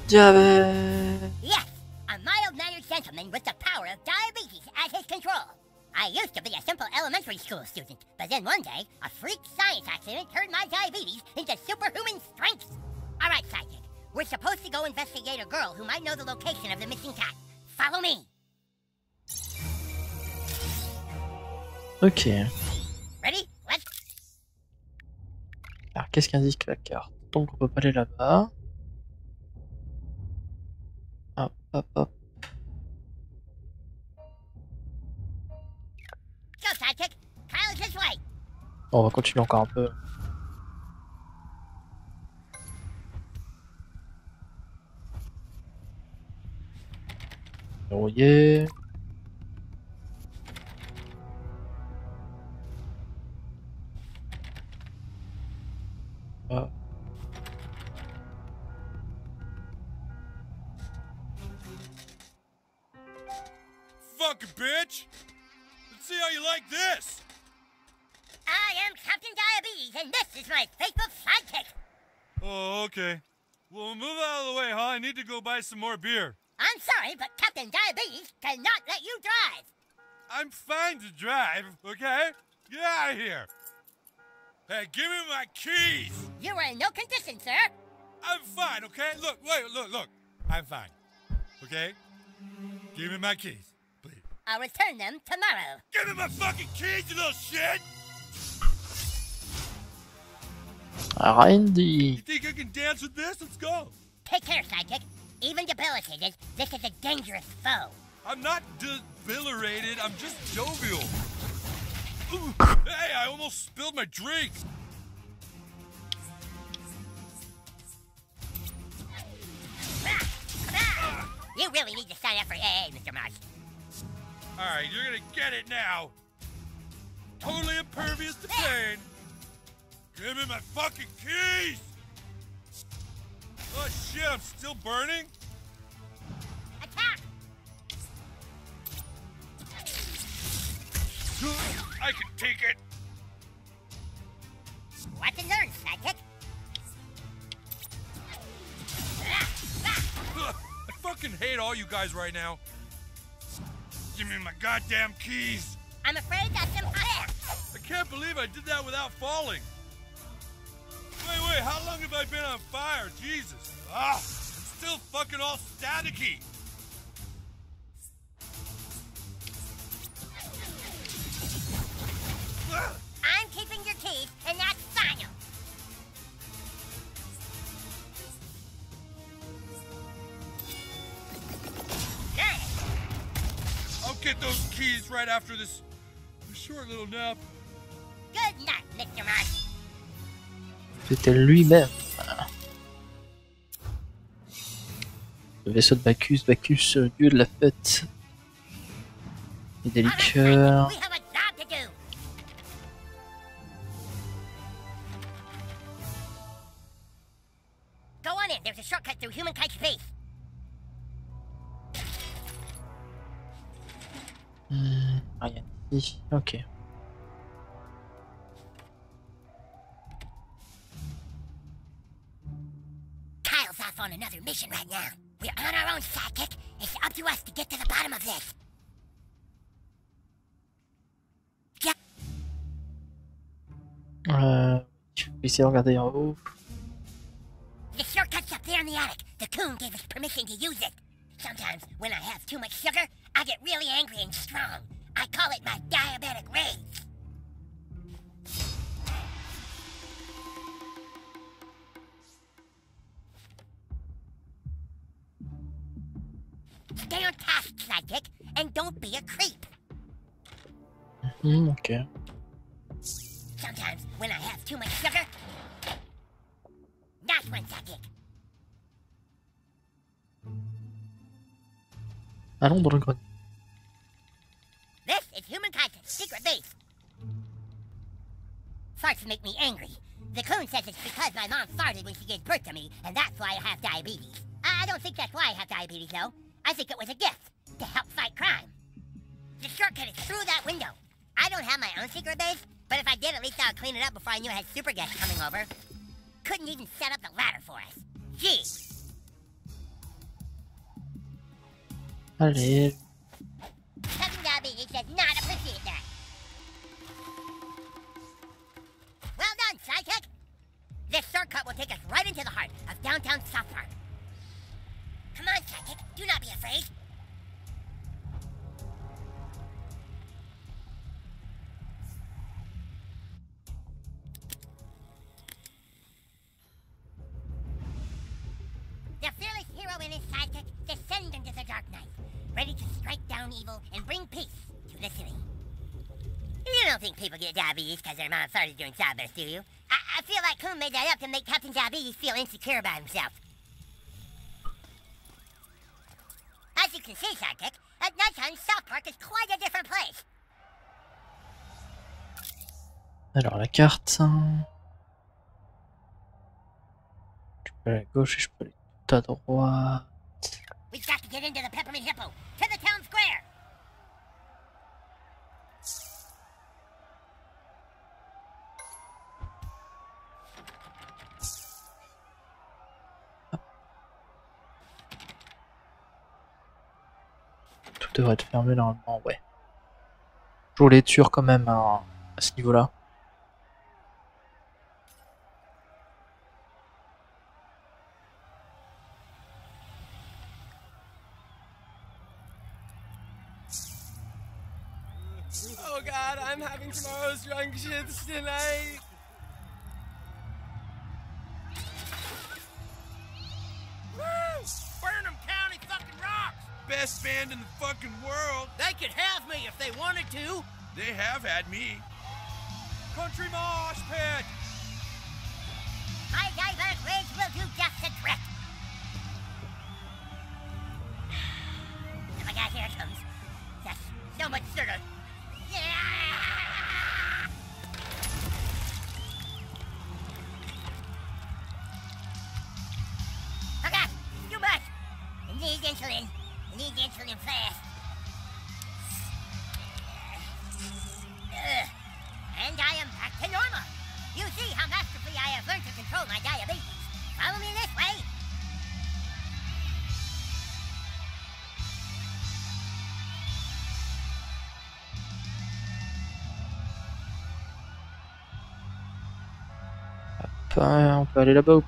Diabetes. School student, but then one day, a freak science accident turned my diabetes into superhuman strength. All right, Sidekick, we're supposed to go investigate a girl who might know the location of the missing cat. Follow me. Ok. Ready? Let's Alors, qu'est-ce qu'indique la carte? Donc, on peut pas aller là-bas. Hop, hop, hop. On va continuer encore un peu. Verrouillé. And this is my faithful sidekick. Oh, okay. Well, move out of the way, huh? I need to go buy some more beer. I'm sorry, but Captain Diabetes cannot let you drive. I'm fine to drive, okay? Get out of here. Hey, give me my keys. You are in no condition, sir. I'm fine, okay? Look, wait, look, look. I'm fine. Okay? Give me my keys. Please. I'll return them tomorrow. Give me my fucking keys, you little shit! Randy. You think I can dance with this? Let's go. Take care, sidekick. Even debilitated, this is a dangerous foe. I'm not debilitated. I'm just jovial. Ooh, hey, I almost spilled my drink. You really need to sign up for AA, Mr. Marsh. Alright, you're gonna get it now. Totally impervious to pain. Give me my fucking keys! Oh shit, I'm still burning? Attack! I can take it. Watch and learn, sidekick. I fucking hate all you guys right now. Give me my goddamn keys. I'm afraid that's impossible. I can't believe I did that without falling. Wait, wait, how long have I been on fire? Jesus. Ah, I'm still fucking all staticky. I'm keeping your keys, and that's final. I'll get those keys right after this short little nap. Good night, Mr. Marsh. C'était lui-même. Le vaisseau de Bacchus, Bacchus, le dieu de la fête. Et des liqueurs. On another mission right now. We're on our own, sidekick. It's up to us to get to the bottom of this. Yeah. essayer de regarder en haut. The shortcut's up there in the attic. The coon gave us permission to use it. Sometimes, when I have too much sugar, I get really angry and strong. I call it my diabetic rage. Stay on task, sidekick, and don't be a creep. Hmm, ok. Sometimes, when I have too much sugar, that's when sidekick. Allons dans le grenier. This is Human Kite's secret base. Farts make me angry. The coon says it's because my mom farted when she gave birth to me, and that's why I have diabetes. I don't think that's why I have diabetes, though. I think it was a gift to help fight crime. The shortcut is through that window. I don't have my own secret base, but if I did, at least I would clean it up before I knew I had super guests coming over. Couldn't even set up the ladder for us. Gee, Allez. Having diabetes does not appreciate that. Well done, sidekick. This shortcut will take us right into the heart of downtown South Park. Come on, sidekick. Do not be afraid. The fearless hero and his sidekick descend into the dark night, ready to strike down evil and bring peace to the city. You don't think people get diabetes because their mom started doing childbirth, do you? I, I feel like Coon made that up to make Captain Diabetes feel insecure about himself. As you can see, Sidekick, at nighttime, South Park is quite a different place. Alors la carte. Je peux aller à gauche et je peux aller tout à droite. We've got to get into the Peppermint Hippo, devrait être fermé normalement, ouais. Toujours les tueurs quand même à, à ce niveau-là. Oh god, I'm having tomorrow's drunk shits tonight. Band in the fucking world. They could have me if they wanted to. They have had me. Country Mosh Pit. On peut aller là-bas.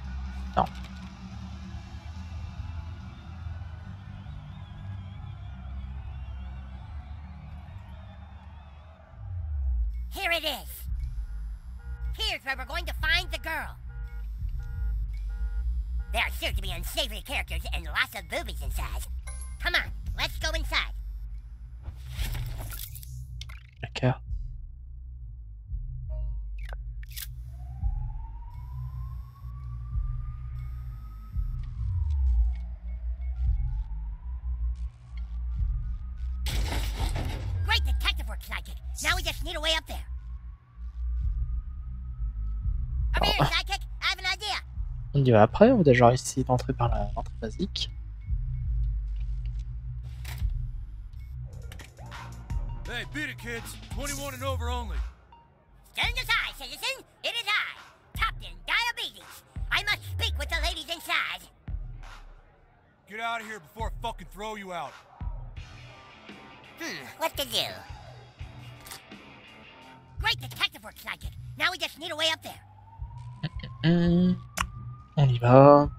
Y va après, on va déjà essayer d'entrer par la- l'entrée basique. Hey, beat it, kids. 21 and over only. Stand aside, citizen. It is I, Captain Diabetes. I must speak with the ladies inside. Get out of here before I fucking throw you out. Hmm, what to do? Great detective work, Sidekick. Now we just need a way up there. Hum,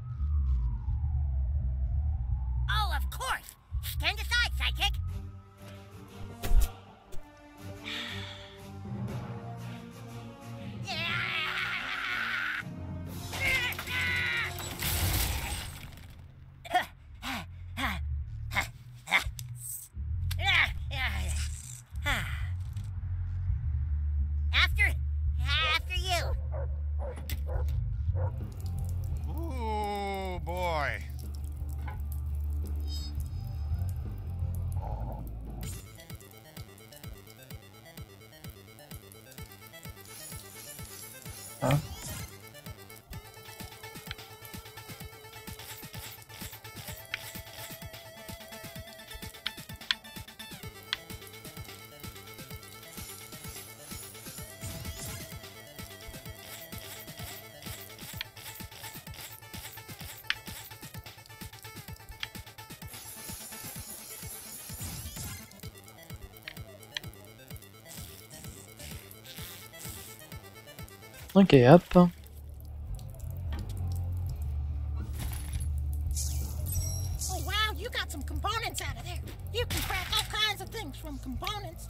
from components.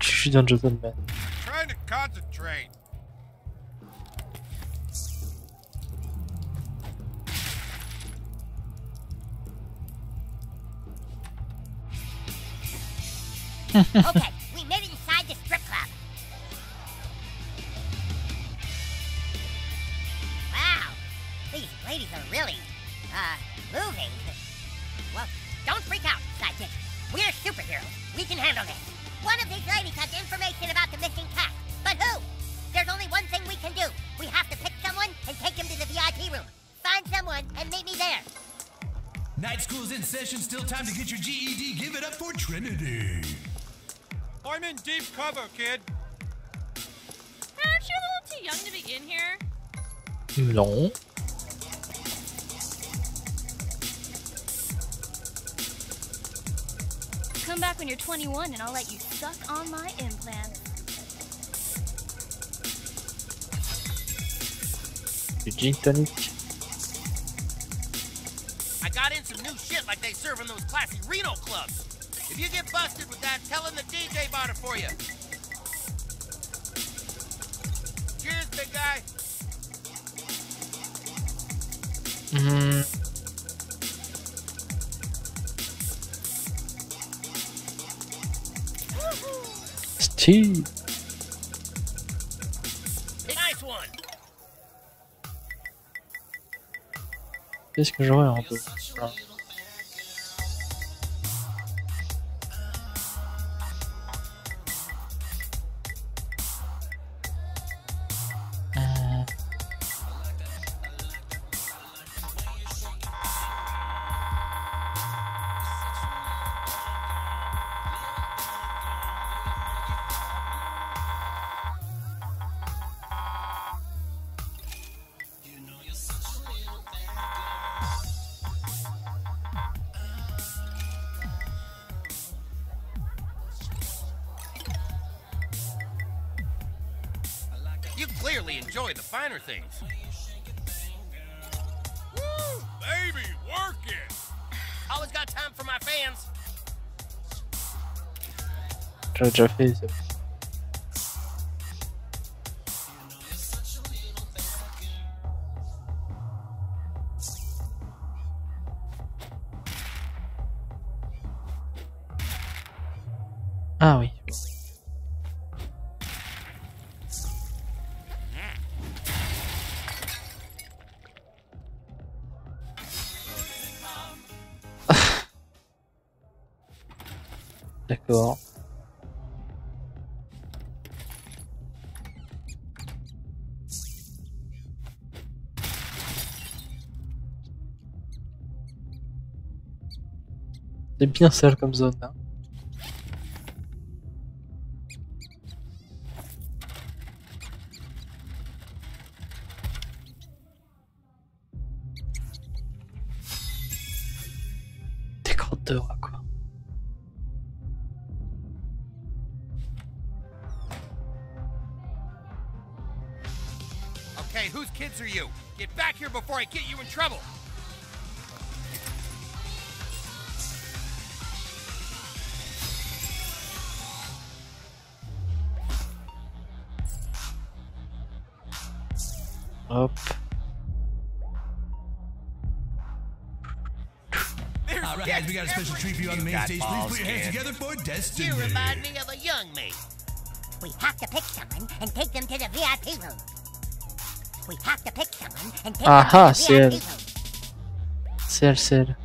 Je suis un gentleman. Trying to concentrate. okay, One of these ladies has information about the missing cat. But who? There's only one thing we can do. We have to pick someone and take him to the VIP room. Find someone and meet me there. Night school's in session, still time to get your GED. Give it up for Trinity. I'm in deep cover, kid. Aren't you a little too young to be in here? Non. Come back when you're 21 and I'll let you suck on my implants. Du gin tonic. I got in some new shit like they serve in those classy Reno clubs. If you get busted with that, tell them the DJ bought it for you. Cheers, big guy. Hmm. Steve. Nice one. Qu'est-ce que j'aurais en deux things. Woo! Baby, working! Always got time for my fans. J'avais déjà fait Bien sale comme zone. Okay, whose kids are you? Get back here before I get you in trouble. Got a special treat for you on the main stage. Please put your hands together for Destiny. You remind me of a young me. We have to pick someone and take them to the VIP room. We have to pick someone and take Aha, them to c'est the. VIP room. C'est elle,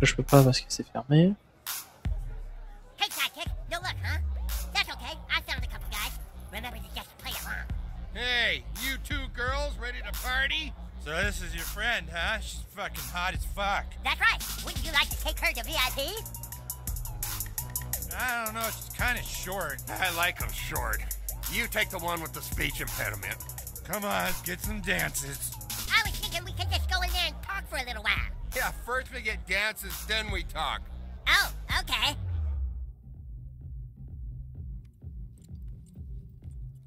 Je peux pas parce que c'est fermé. Hey, sidekick, no luck, huh? That's okay. I found a couple guys. Remember to just play along. Hey, you two girls ready to party? So this is your friend, huh? She's fucking hot as fuck. That's right. Wouldn't you like to take her to VIP? I don't know, she's kind of short. I like them short. You take the one with the speech impediment. Come on, let's get some dances. First we get dances, then we talk. Oh, okay.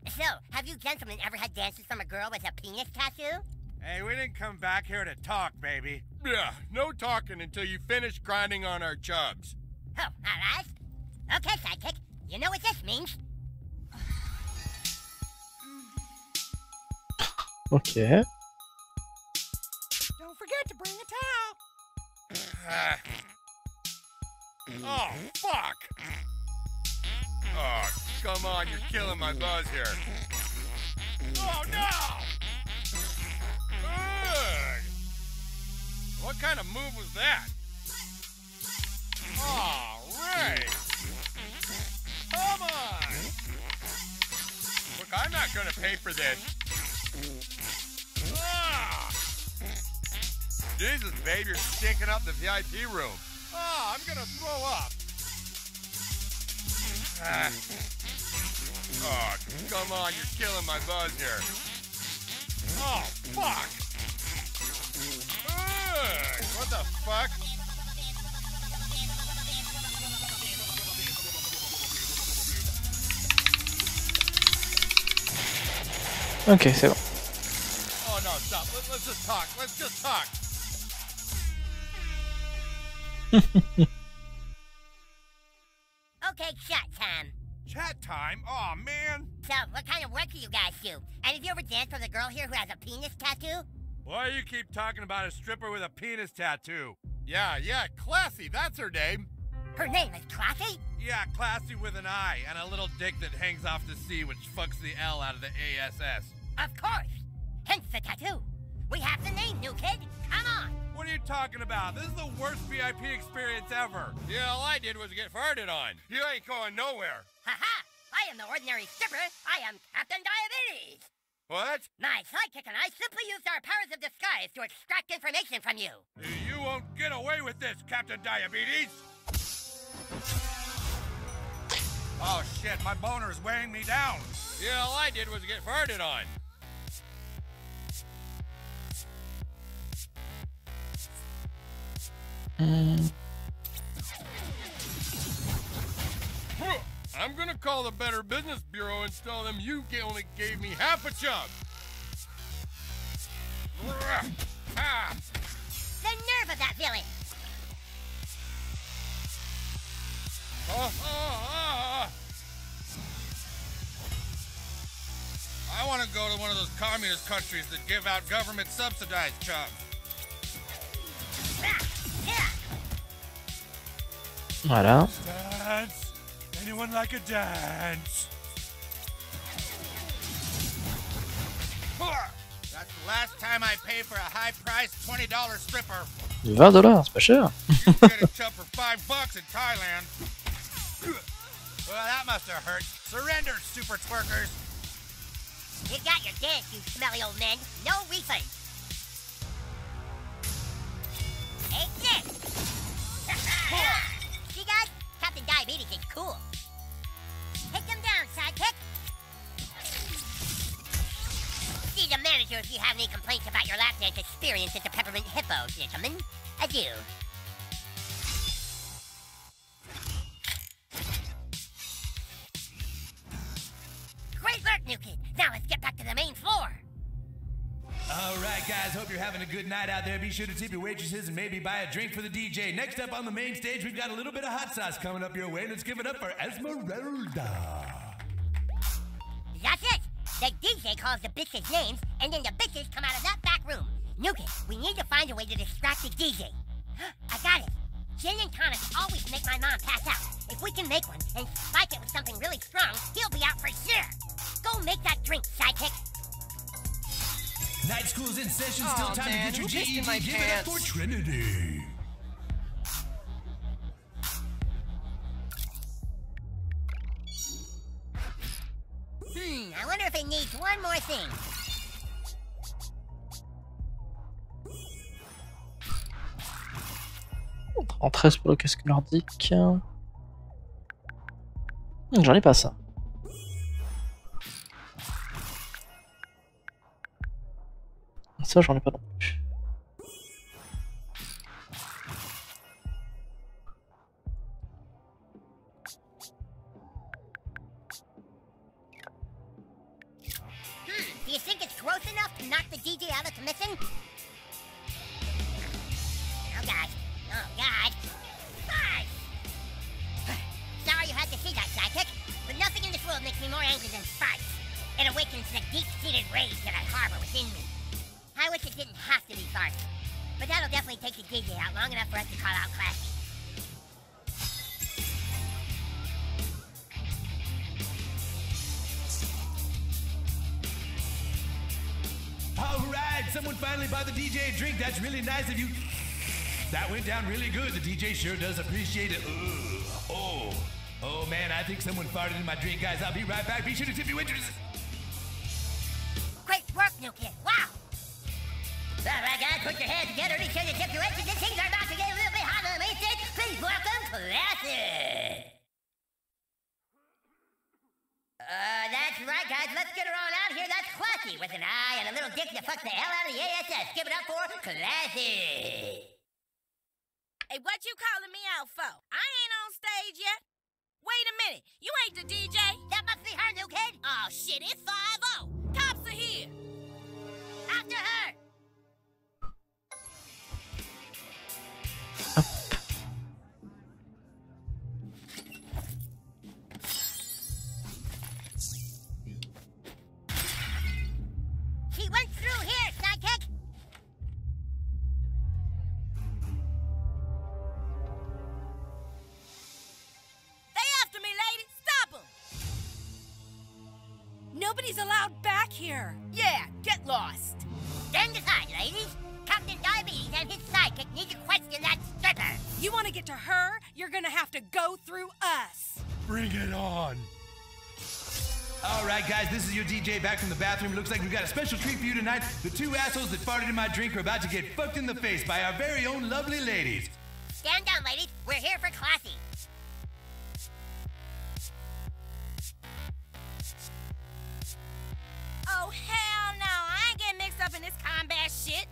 So, have you gentlemen ever had dances from a girl with a penis tattoo? Hey, we didn't come back here to talk, baby. Yeah, no talking until you finish grinding on our chubs. Oh, alright. Okay, sidekick. You know what this means? Ok. Don't forget to bring a towel. Oh, fuck! Oh, come on, you're killing my buzz here. Oh, no! Ugh. What kind of move was that? Ray! Come on! Look, I'm not gonna pay for this. Jesus, babe, you're stinking up the VIP room. Oh, I'm gonna throw up. Ah. Oh, come on, you're killing my buzz here. Oh, fuck! Ugh, what the fuck? Ok, c'est bon. Oh no, stop. Let, let's just talk. Let's just talk. Okay, chat time. Chat time? Oh man. So, what kind of work do you guys do? And have you ever danced with a girl here who has a penis tattoo? Why do you keep talking about a stripper with a penis tattoo? Yeah, yeah, classy. That's her name. Her name is Classy? Yeah, classy with an I and a little dick that hangs off the C, which fucks the L out of the ASS. Of course. Hence the tattoo. We have the name, new kid. Come on. What are you talking about? This is the worst VIP experience ever. Yeah, all I did was get farted on. You ain't going nowhere. Haha! I am the ordinary stripper. I am Captain Diabetes. What? My sidekick and I simply We used our powers of disguise to extract information from you. You won't get away with this, Captain Diabetes! Oh shit, my boner's weighing me down. Yeah, all I did was get farted on. Hmm. I'm gonna call the Better Business Bureau and tell them you only gave me half a chug. Ah. The nerve of that villain! I want to go to one of those communist countries that give out government subsidized chubs. Voilà. Dance? Anyone like a dance? That's the last time I pay for a high-priced $20 stripper. 20 dollars, c'est pas cher. Get a chub for five bucks in Thailand. Well, that must have hurt. Surrender, super twerkers. You got your dance, you smelly old men. No refund. This! See, guys? Captain Diabetes is cool. Take them down, sidekick. See the manager if you have any complaints about your lap dance experience at the Peppermint Hippo, gentlemen. Adieu. Great work, new kid. Now let's get back to the main floor. All right, guys. Hope you're having a good night out there. Be sure to tip your waitresses and maybe buy a drink for the DJ. Next up on the main stage, we've got a little bit of hot sauce coming up your way. Let's give it up for Esmeralda. That's it. The DJ calls the bitches names, and then the bitches come out of that back room. Nuke. We need to find a way to distract the DJ. I got it. Gin and tonics always make my mom pass out. If we can make one and spike it with something really strong, he'll be out for sure. Go make that drink, sidekick. Night school's in session. Still Aw, time man, to who get your pissed in GED. my Give it up for pants? Trinity. Hmm, I wonder if it needs one more thing. En 13 pour le casque nordique. Hmm, J'en ai pas ça. Ça, j'en ai pas non plus. Wish it didn't have to be farts, but that'll definitely take the DJ out long enough for us to call out classy. All right, someone finally bought the DJ a drink. That's really nice of you. That went down really good. The DJ sure does appreciate it. Ugh. Oh, oh man, I think someone farted in my drink, guys. I'll be right back. Be sure to tip your waitresses. Great work, new kid. Wow. All right, guys, put your hands together. Be sure to tip your waitresses. Things are about to get a little bit hot on the main stage. Please welcome Classic. Uh, that's right, guys. Let's get her on out here. That's Classy with an eye and a little dick that fucks the hell out of the ASS. Give it up for Classy. Hey, what you calling me out for? I ain't on stage yet. Wait a minute. You ain't the DJ? That must be her, new kid. Oh, shit. It's 5 Cops are here. After her. Your DJ back from the bathroom. Looks like we've got a special treat for you tonight. The two assholes that farted in my drink are about to get fucked in the face by our very own lovely ladies. Stand down, ladies. We're here for classy. Oh, hell no. I ain't getting mixed up in this combat shit.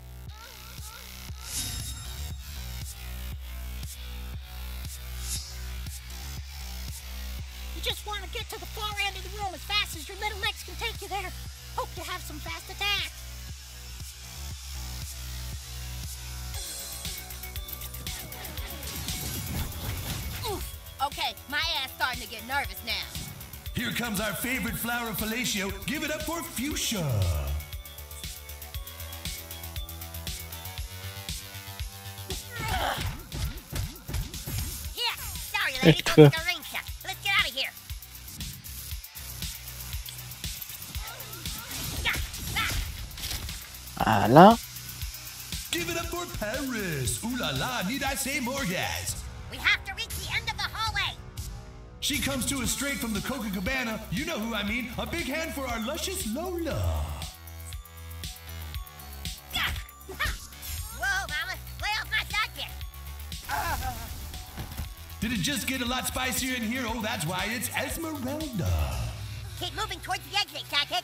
You just want to get to the far end of the room as fast as your little legs can take you there. Hope you have some fast attacks. Oof. Okay, my ass starting to get nervous now. Here comes our favorite flower of fellatio. Give it up for Fuchsia. Yeah, sorry, ladies. Voilà. Give it up for Paris. Ooh la la, need I say more, guys? We have to reach the end of the hallway. She comes to us straight from the Copacabana. You know who I mean. A big hand for our luscious Lola. Whoa, Mama. Lay off my sidekick. Did it just get a lot spicier in here? Oh, that's why it's Esmeralda. Keep moving towards the exit, sidekick. Go on, sidekick.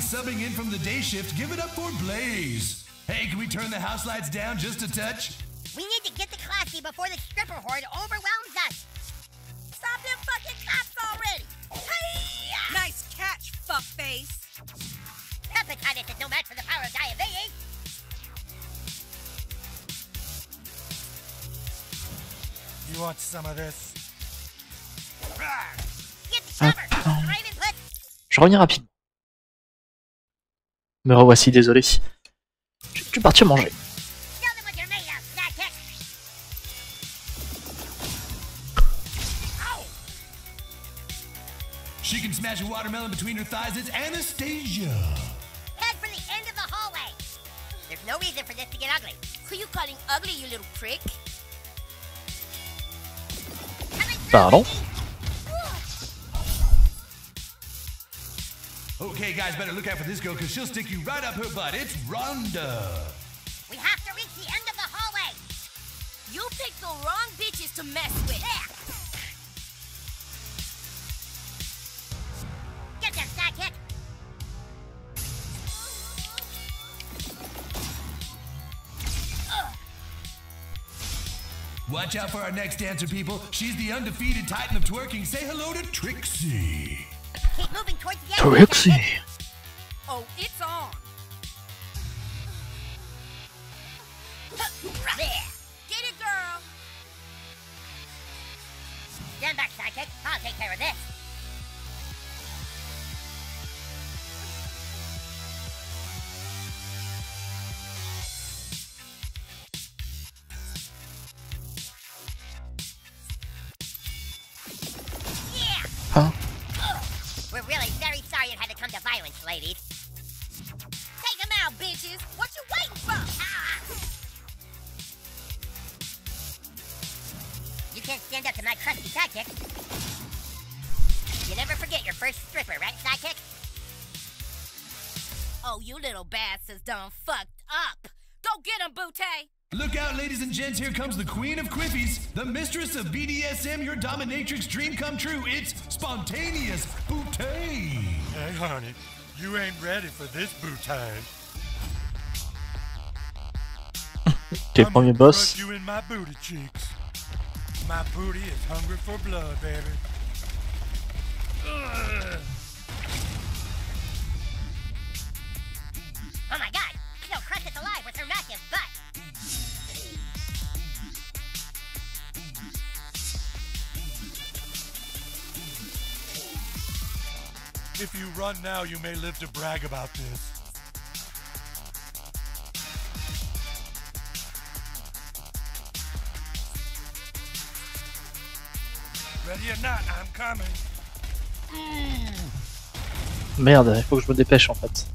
Subbing in from the day shift, give it up for Blaze. Hey, can we turn the house lights down just a touch? We need to get the classy before the stripper horde overwhelms us. Stop them fucking cops already. Hey-ya! Nice catch, fuckface. Hepatitis is no match for the power of diabetes. You want some of this? Get the cover. Ah. Raven Put. Je reviens rapidement. Me revoici, désolé. Je suis parti manger. She can smash a watermelon between her thighs. It's Anastasia. Head for the end of the hallway. There's no reason for this to get ugly. Who you calling ugly, you little prick? Pardon? Okay, guys, better look out for this girl because she'll stick you right up her butt. It's Rhonda. We have to reach the end of the hallway. You picked the wrong bitches to mess with. Get there, sidekick. Watch out for our next dancer, people. She's the undefeated titan of twerking. Say hello to Trixie. Keep moving towards the exit. Oh, it's on. There. Get it, girl. Stand back, sidekick. I'll take care of this. Oh, you little bastards done fucked up. Go get him, Butte. Look out, ladies and gents. Here comes the queen of quiffies, the mistress of BDSM, your dominatrix dream come true. It's spontaneous bootay. Hey, honey, you ain't ready for this bootay. T'es le premier boss. Crush you in my booty cheeks. My booty is hungry for blood, baby. Ugh. If you run now, you may live to brag about this. Ready or not, I'm coming. Merde, il faut que je me dépêche en fait.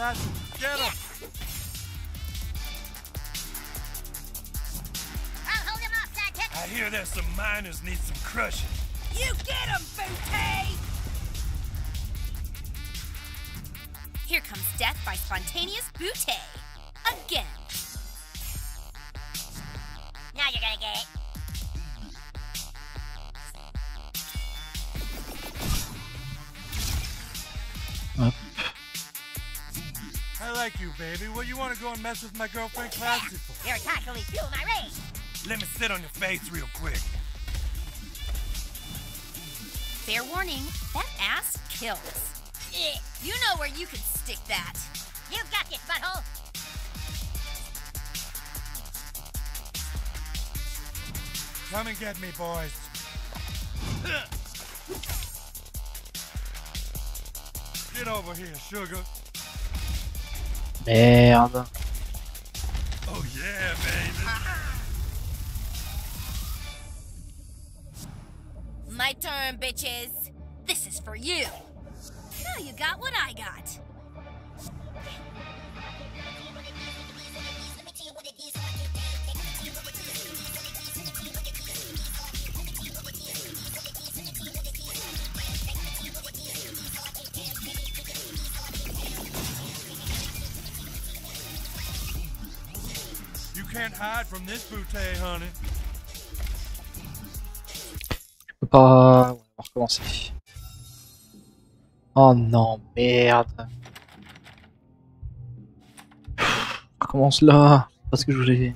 Get them! I'll hold him off. I hear there's some miners need some crushing. You get him, Bootay! Here comes death by spontaneous bootay. Baby. What you wanna go and mess with my girlfriend Classy for? You're constantly fuel my rage. Let me sit on your face real quick. Fair warning, that ass kills. You know where you can stick that. You got this, butthole. Come and get me, boys. Get over here, sugar. Merde. Oh yeah, baby. My turn, bitches. This is for you. Now you got what I got. Can't hide from this bouteille, honey. Je peux pas... Recommencer. Oh non, merde. On recommence là. C'est pas ce que je voulais.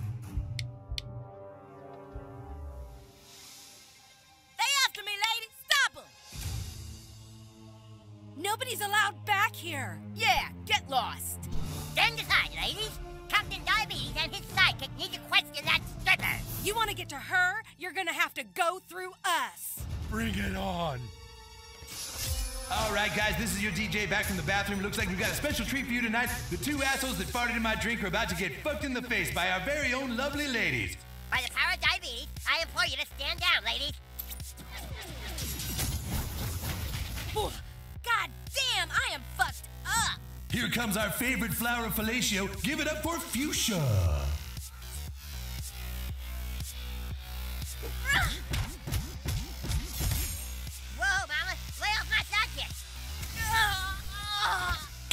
You to get to her? You're gonna have to go through us. Bring it on. All right, guys, this is your DJ back from the bathroom. Looks like we've got a special treat for you tonight. The two assholes that farted in my drink are about to get fucked in the face by our very own lovely ladies. By the power of diabetes, I implore you to stand down, ladies. God damn, I am fucked up. Here comes our favorite flower of fellatio. Give it up for Fuchsia.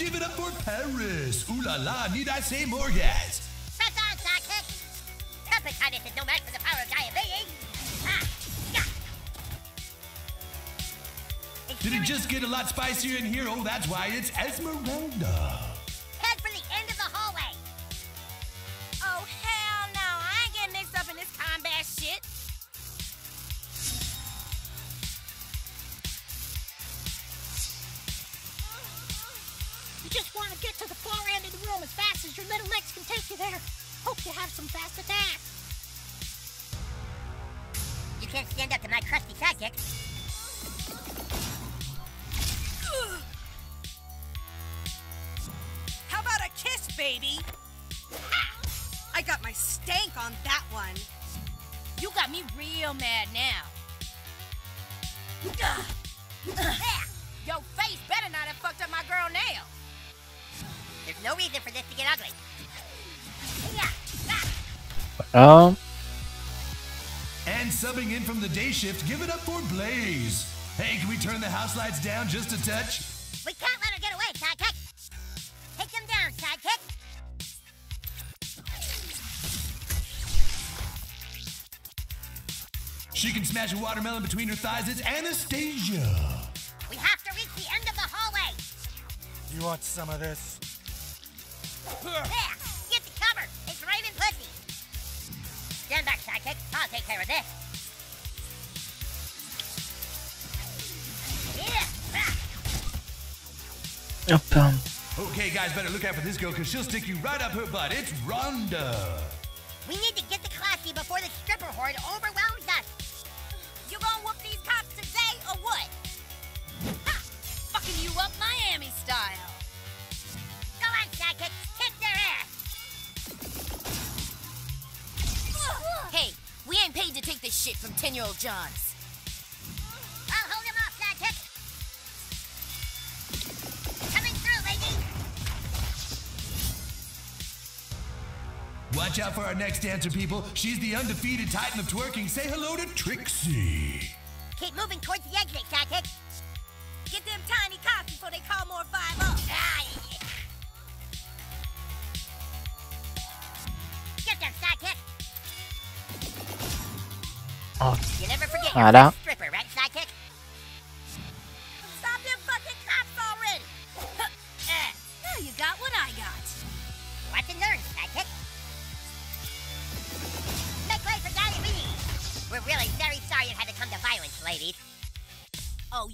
Give it up for Paris. Ooh la la, need I say more, guys? Press on, sidekick. Hepatitis is no match for the power of diabetes. Ah, yeah. Did it just get a lot spicier in here? Oh, that's why it's Esmeralda. Shift, give it up for Blaze. Hey, can we turn the house lights down just a touch? We can't let her get away, Sidekick. Take them down, Sidekick. She can smash a watermelon between her thighs. It's Anastasia. We have to reach the end of the hallway. You want some of this? Hop. hein. Um, okay, guys, better look out for this girl because she'll stick you right up her butt. It's Rhonda. Our next dancer, people. She's the undefeated titan of twerking. Say hello to Trixie. Keep moving towards the exit, Sidekick. Get them tiny cops before they call more five up. Ah, yeah. Get them, Sidekick. Oh. You never forget Voilà. your first stripper, right,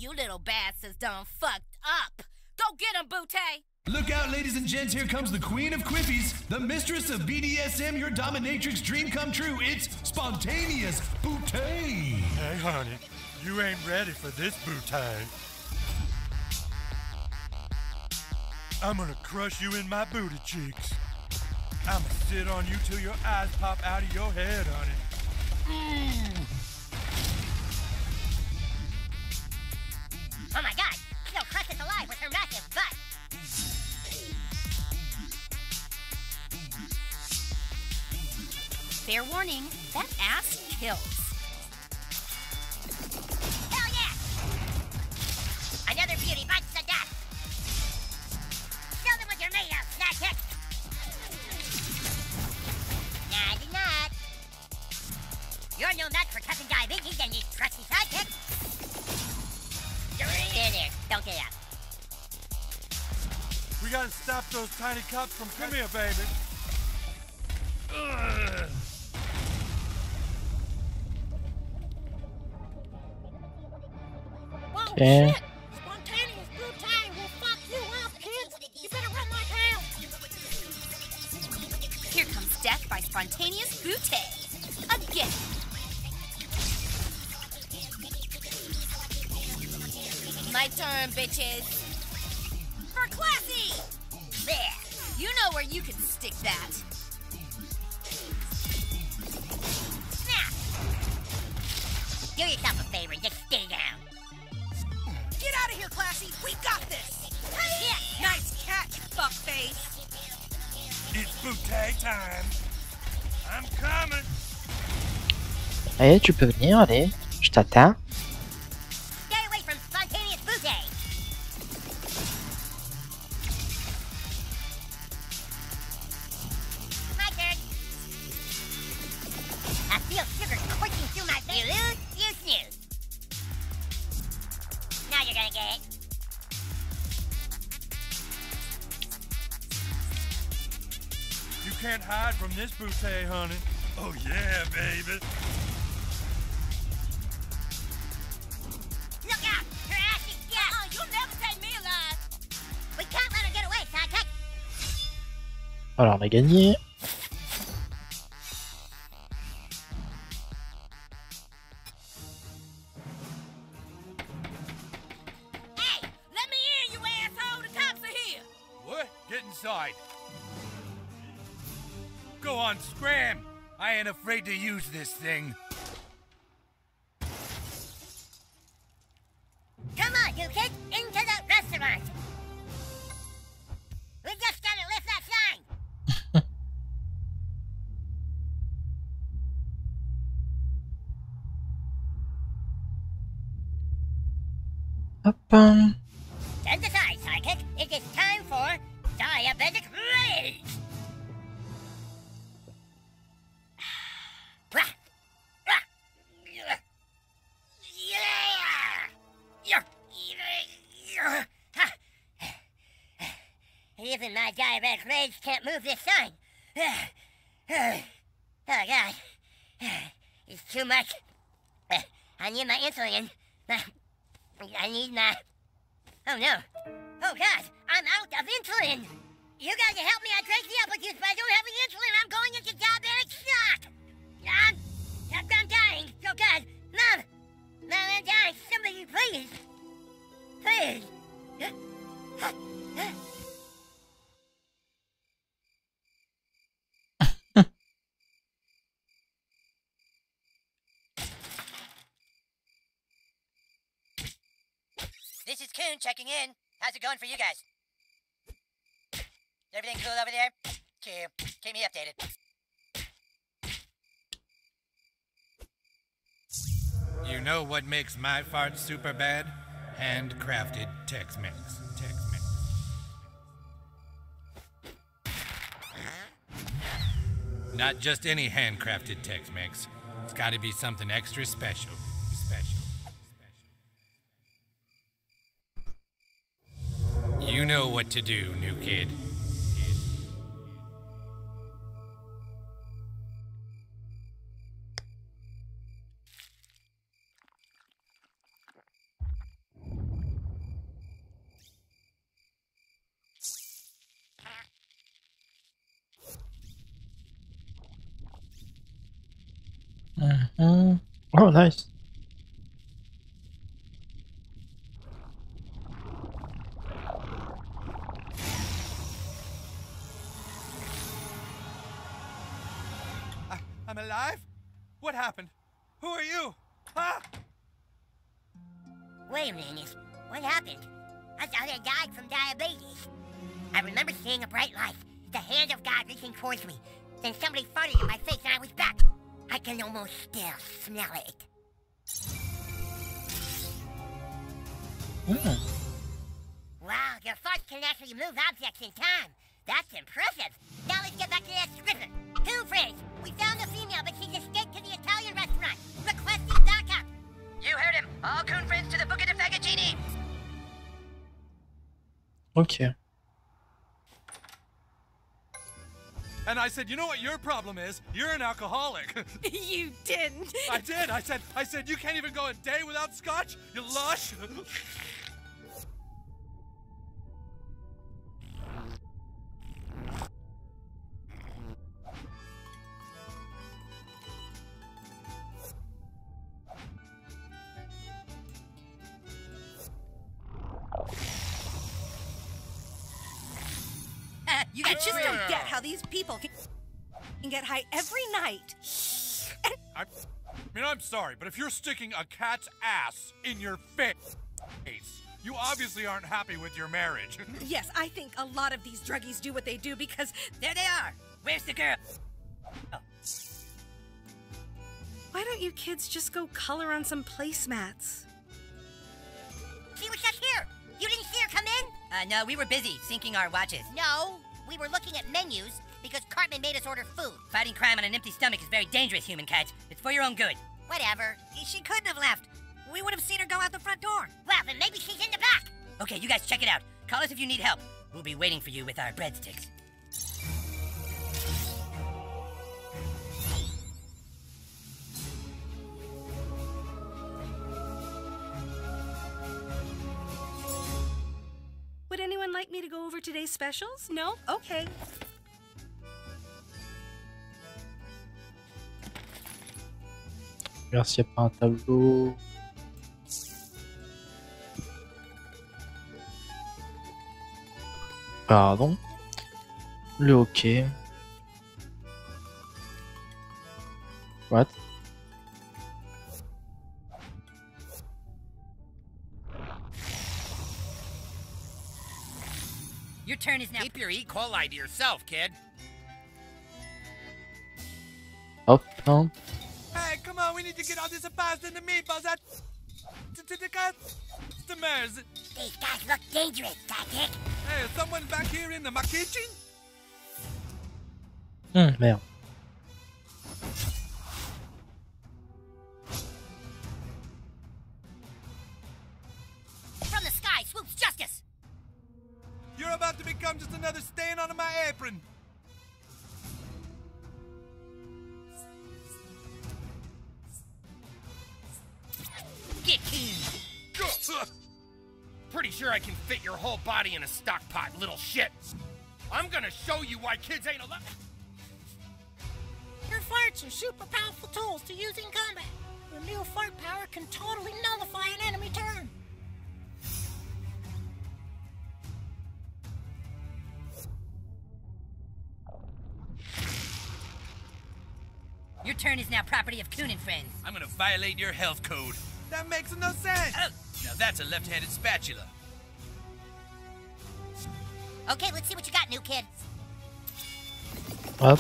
you little bastards done fucked up. Go get him, Butte. Look out, ladies and gents. Here comes the queen of quippies, the mistress of BDSM, your dominatrix dream come true. It's spontaneous bootay. Hey, honey, you ain't ready for this bootay. I'm gonna crush you in my booty cheeks. I'ma sit on you till your eyes pop out of your head, honey. Oh Warning, that ass kills. Hell yeah! Another beauty bites the dust. Show them what you're made of, Snack Hit. Naughty nut. You're no nut for Captain Diabetes and his trusty sidekick. There, there, don't get up. We gotta stop those tiny cops from coming here, baby. Okay. shit! Tu peux venir, allez. Je t'attends. Gagné. It's too. Uh, I need my insulin. Uh, I need my... Oh, no. Oh, God. I'm out of insulin. You guys help me. I drank the apple juice, but I don't have any insulin. I'm going into diabetic shock. I'm, I'm dying. Oh, God. Mom. Mom, I'm dying. Somebody, please. Please. This is Coon checking in. How's it going for you guys? Everything cool over there? Cool. Keep me updated. You know what makes my fart super bad? Handcrafted Tex-Mex. Tex-Mex. Not just any handcrafted Tex-Mex. It's got to be something extra. Special. You know what to do, new kid. mhm. Oh, nice. Smell it. Mm. Wow, your farts can actually move objects in time. That's impressive. Now let's get back to that stripper. Two friends. We found the female, but she's escaped to the Italian restaurant. Requesting backup. You heard him. All coon friends to the Buca de Fagaccini. Ok. I said, you know what your problem is? You're an alcoholic. you didn't. I did. I said, I said, you can't even go a day without scotch. You lush. can every night. I, I mean, I'm sorry, but if you're sticking a cat's ass in your face, you obviously aren't happy with your marriage. Yes, I think a lot of these druggies do what they do because There they are. Where's the girl? why don't you kids just go color on some placemats? She was just here. You didn't see her come in? Uh, no, we were busy syncing our watches. No, we were looking at menus because Cartman made us order food. Fighting crime on an empty stomach is very dangerous, Human Kites. It's for your own good. Whatever. She couldn't have left. We would have seen her go out the front door. Well, then maybe she's in the back. Okay, you guys check it out. Call us if you need help. We'll be waiting for you with our breadsticks. Would anyone like me to go over today's specials? No? Okay. Regarde s'il n'y a pas un tableau. Pardon. Le hockey. What? Your turn is now. Keep your E. coli to yourself, kid. Hop, non. To get all this pasta and the meatballs out to, to the customers. These guys look dangerous, Sidekick. Hey, is someone back here in the, my kitchen? Hmm, merde. Whole in a stock pot, little shit. I'm gonna show you why kids ain't allowed. Your farts are super powerful tools to use in combat. Your new fart power can totally nullify an enemy turn. Your turn is now property of Coon and Friends. I'm gonna violate your health code. That makes no sense. Oh. Now that's a left-handed spatula. Okay, let's see what you got, new kid. Hop.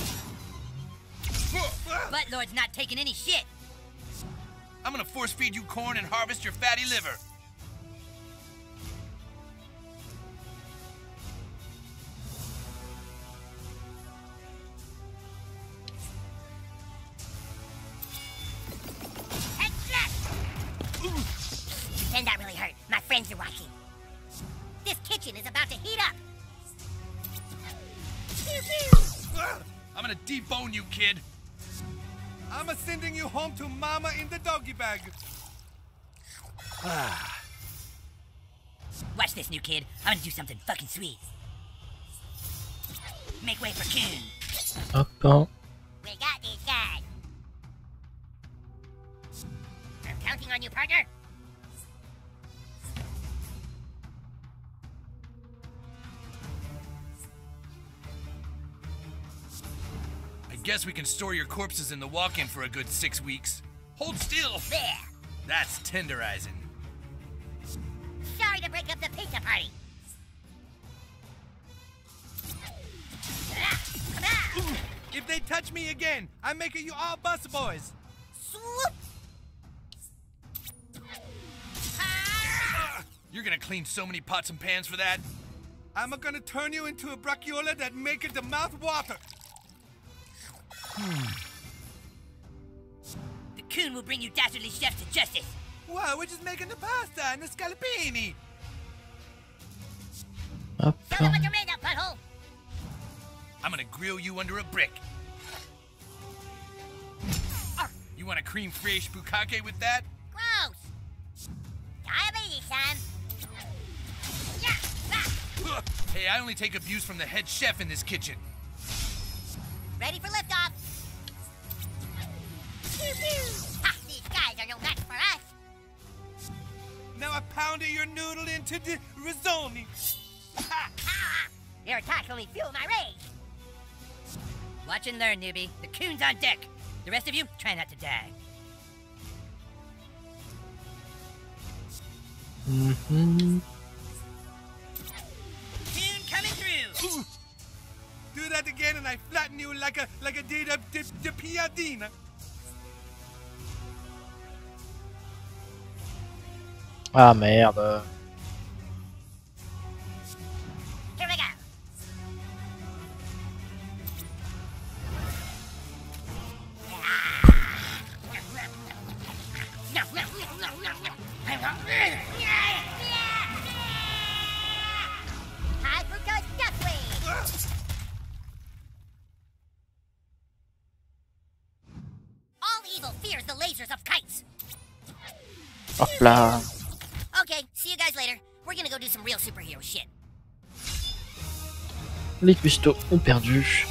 Butt Lord's not taking any shit. I'm gonna force feed you corn and harvest your fatty liver. Kid. I'm a sending you home to mama in the doggy bag. Ah. Watch this, new kid. I'm gonna do something fucking sweet. Make way for Coon. Hop. hein. We got these guys. I'm counting on you, partner. Guess we can store your corpses in the walk-in for a good six weeks. Hold still. There. That's tenderizing. Sorry to break up the pizza party. If they touch me again, I'm making you all bus boys. Swoop. You're gonna clean so many pots and pans for that? I'm gonna turn you into a braciola that make the mouth water. The Coon will bring you dastardly chefs to justice. Wow, we're just making the pasta and the scallopini. Hop. Show them what you're made of, butthole. I'm gonna grill you under a brick. You want a crème fraîche bukkake with that? Gross. Diabetes, son. Yeah. Hey, I only take abuse from the head chef in this kitchen. Ready for liftoff. Pew, pew. Ha, these guys are no match for us. Now I pounded your noodle into the. Ha, ha. Your attacks only fuel my rage. Watch and learn, newbie. The Coon's on deck. The rest of you, try not to die. Mm-hmm. Coon coming through. Do that again and I flatten you like a like a did a piadina. Of kites. Hop là. Les cuistots ont perdu.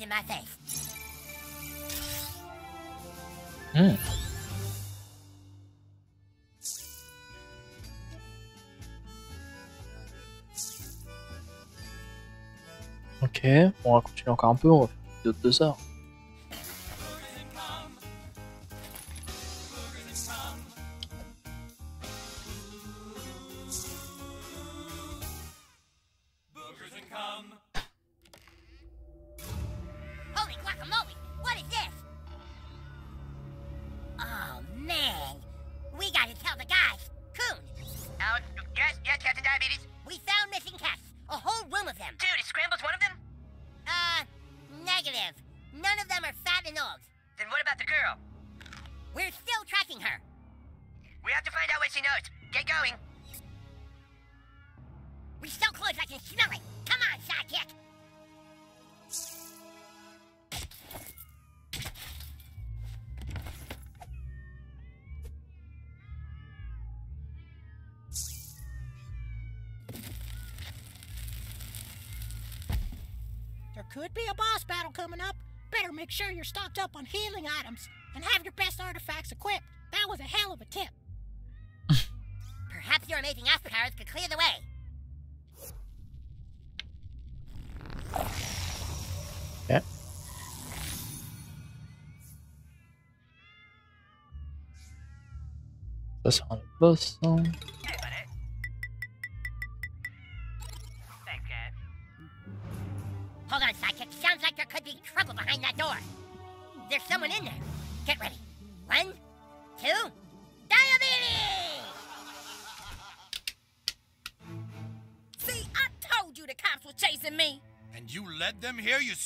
In my face. Hmm. Ok, on va continuer encore un peu, on va faire deux heures. Tip. Perhaps your amazing ass powers could clear the way. Ok. Ça sera un boss.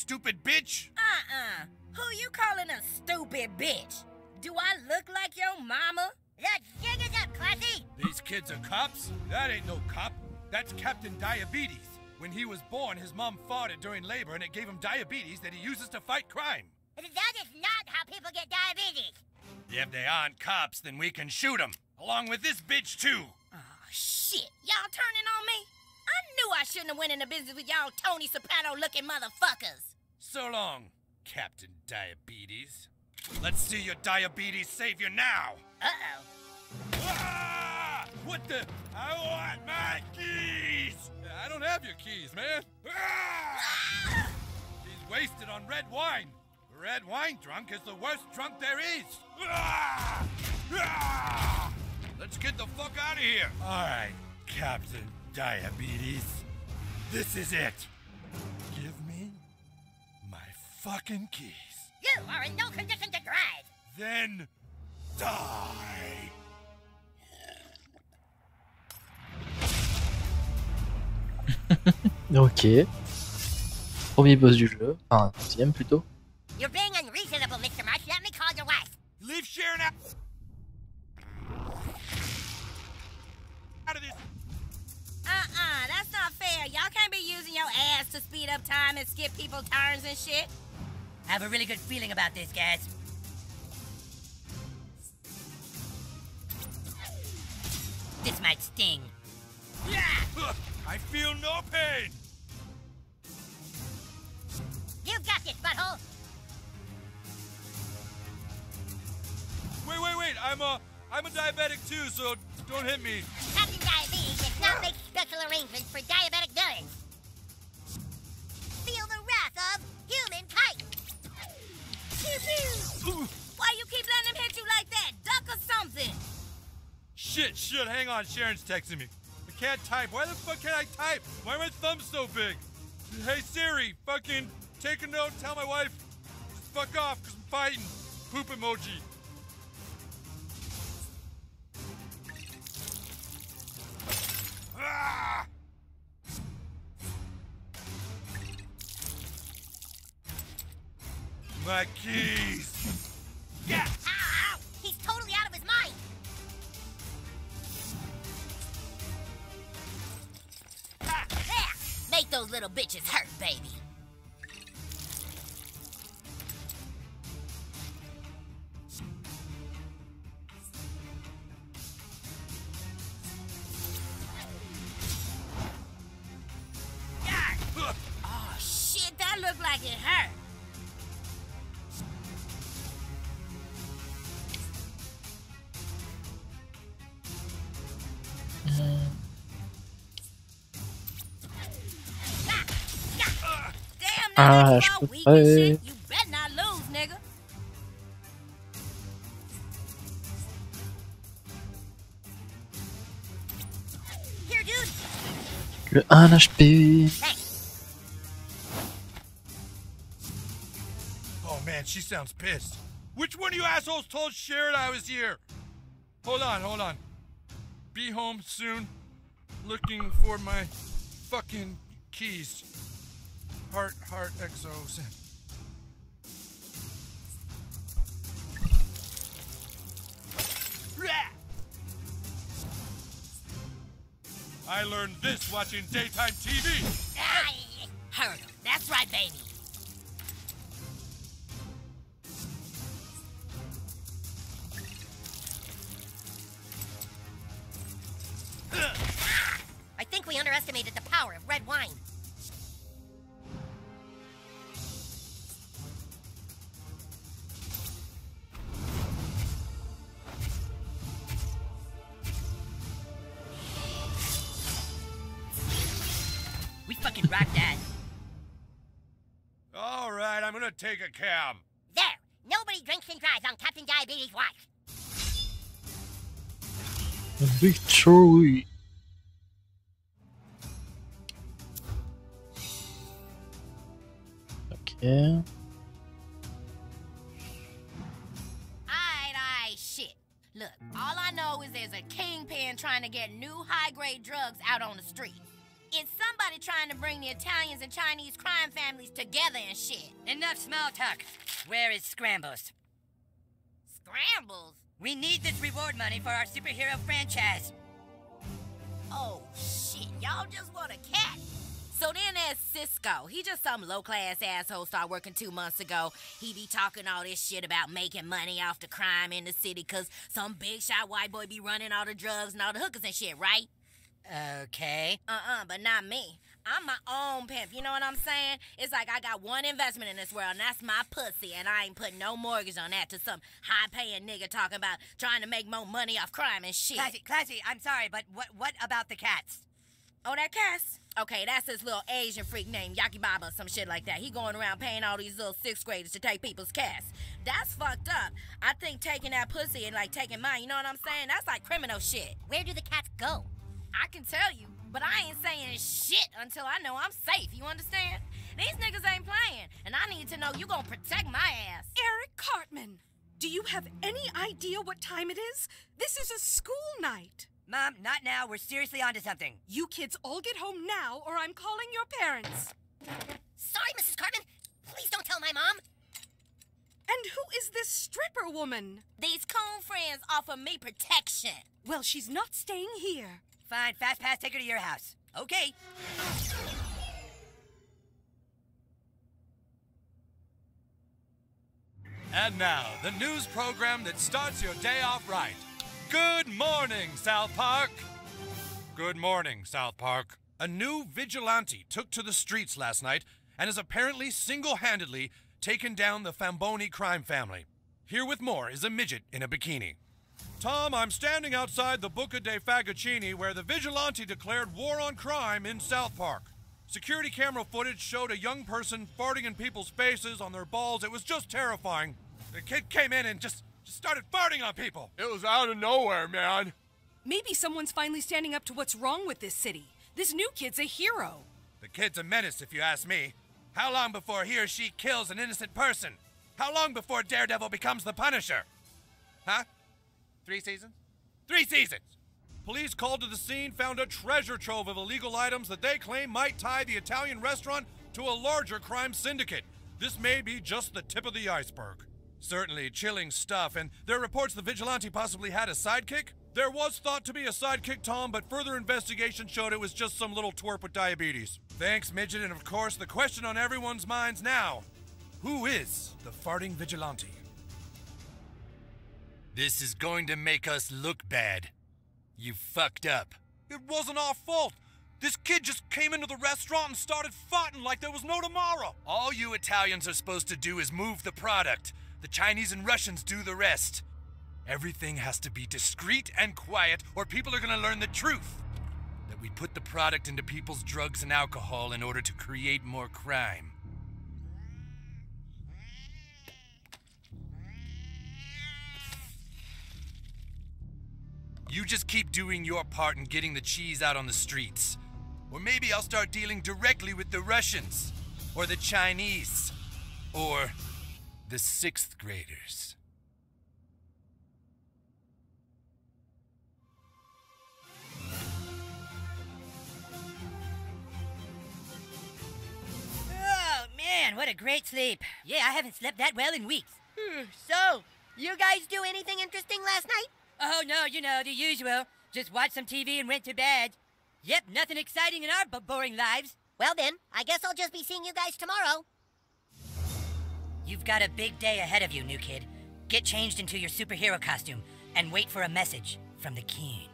Stupid bitch? Uh-uh. Who you calling a stupid bitch? Do I look like your mama? Let's jig it up, Classy! These kids are cops? That ain't no cop. That's Captain Diabetes. When he was born, his mom farted during labor and it gave him diabetes that he uses to fight crime. That is not how people get diabetes. If they aren't cops, then we can shoot them. Along with this bitch, too. Oh, shit. Y'all turning on me? I knew I shouldn't have went into business with y'all Tony Soprano-looking motherfuckers. So long, Captain Diabetes. Let's see your diabetes savior now. Uh-oh. Ah! What the? I want my keys! I don't have your keys, man. Ah! He's wasted on red wine. Red wine drunk is the worst drunk there is. Ah! Ah! Let's get the fuck out of here. All right, Captain Diabetes. This is it. Give me my fucking keys. You are in no condition to drive. Then die. Ok. Premier boss du jeu. Enfin, deuxième plutôt. You're being unreasonable, Mr. Marsh. Let me call your wife. Leave Sharon out. Out of this. Uh-uh, that's not fair. Y'all can't be using your ass to speed up time and skip people turns and shit. I have a really good feeling about this, guys. This might sting. Yeah! I feel no pain. You got this, butthole. Wait, wait, wait. I'm a, I'm a diabetic too, so don't hit me. Captain Diabetes does not make special arrangements for diabetic villains. Feel the wrath of human kite. Why you keep letting him hit you like that? Duck or something. Shit, shit. Hang on. Sharon's texting me. I can't type. Why the fuck can't I type? Why are my thumbs so big? Hey Siri, fucking take a note. Tell my wife, just fuck off, cause I'm fighting. Poop emoji. Ah! My keys. Yeah! Ow, ow! He's totally out of his mind! Ah, ha! There! Make those little bitches hurt, baby. Yarr! Oh shit, that looked like it hurt. Nigga. Here, dude! Le 1 HP. Oh man, she sounds pissed. Which one of you assholes told Sharon I was here? Hold on, hold on. Be home soon. Looking for my fucking keys. Heart, heart, XO. send. I learned this watching daytime TV. Ah, Heard him. That's right, baby. I think we underestimated the power of red wine. Take a cab. There! Nobody drinks and drives on Captain Diabetes' watch. Victory. Ok. Aight, aight, shit. Look, all I know is there's a kingpin trying to get new high-grade drugs out on the street. It's somebody trying to bring the Italians and Chinese crime families together and shit. Enough small talk. Where is Scrambles? Scrambles? We need this reward money for our superhero franchise. Oh, shit. Y'all just want a cat. So then there's Cisco. He just some low-class asshole started working two months ago. He be talking all this shit about making money off the crime in the city because some big shot white boy be running all the drugs and all the hookers and shit, right? Okay. Uh-uh, but not me. I'm my own pimp, you know what I'm saying? It's like I got one investment in this world, and that's my pussy, and I ain't putting no mortgage on that to some high-paying nigga talking about trying to make more money off crime and shit. Classy, Classy, I'm sorry, but what what about the cats? Oh, that Cass? Okay, that's his little Asian freak named Yaki Baba or some shit like that. He going around paying all these little sixth graders to take people's cats. That's fucked up. I think taking that pussy and like taking mine, you know what I'm saying? That's like criminal shit. Where do the cats go? I can tell you, but I ain't saying shit until I know I'm safe, you understand? These niggas ain't playing, and I need to know you gonna protect my ass. Eric Cartman, do you have any idea what time it is? This is a school night. Mom, not now. We're seriously onto something. You kids all get home now, or I'm calling your parents. Sorry, Mrs. Cartman. Please don't tell my mom. And who is this stripper woman? These coon friends offer me protection. Well, she's not staying here. Fine, Fastpass, take her to your house. Okay. And now, the news program that starts your day off right. Good morning, South Park. Good morning, South Park. A new vigilante took to the streets last night and has apparently single handedly taken down the Famboni crime family. Here with more is a midget in a bikini. Tom, I'm standing outside the Buca de Fagaccini where the vigilante declared war on crime in South Park. Security camera footage showed a young person farting in people's faces on their balls. It was just terrifying. The kid came in and just, just started farting on people. It was out of nowhere, man. Maybe someone's finally standing up to what's wrong with this city. This new kid's a hero. The kid's a menace, if you ask me. How long before he or she kills an innocent person? How long before Daredevil becomes the Punisher? Huh? Three seasons? Three seasons! Police called to the scene found a treasure trove of illegal items that they claim might tie the Italian restaurant to a larger crime syndicate. This may be just the tip of the iceberg. Certainly chilling stuff, and there are reports the vigilante possibly had a sidekick. There was thought to be a sidekick, Tom, but further investigation showed it was just some little twerp with diabetes. Thanks, Midget, and of course, the question on everyone's minds now who is the farting vigilante? This is going to make us look bad. You fucked up. It wasn't our fault. This kid just came into the restaurant and started fighting like there was no tomorrow. All you Italians are supposed to do is move the product. The Chinese and Russians do the rest. Everything has to be discreet and quiet, or people are gonna learn the truth. That we put the product into people's drugs and alcohol in order to create more crime. You just keep doing your part in getting the cheese out on the streets. Or maybe I'll start dealing directly with the Russians, or the Chinese, or the sixth graders. Oh, man, what a great sleep. Yeah, I haven't slept that well in weeks. Hmm, so, you guys do anything interesting last night? Oh, no, you know, the usual. Just watch some TV and went to bed. Yep, nothing exciting in our boring lives. Well then, I guess I'll just be seeing you guys tomorrow. You've got a big day ahead of you, new kid. Get changed into your superhero costume and wait for a message from the king.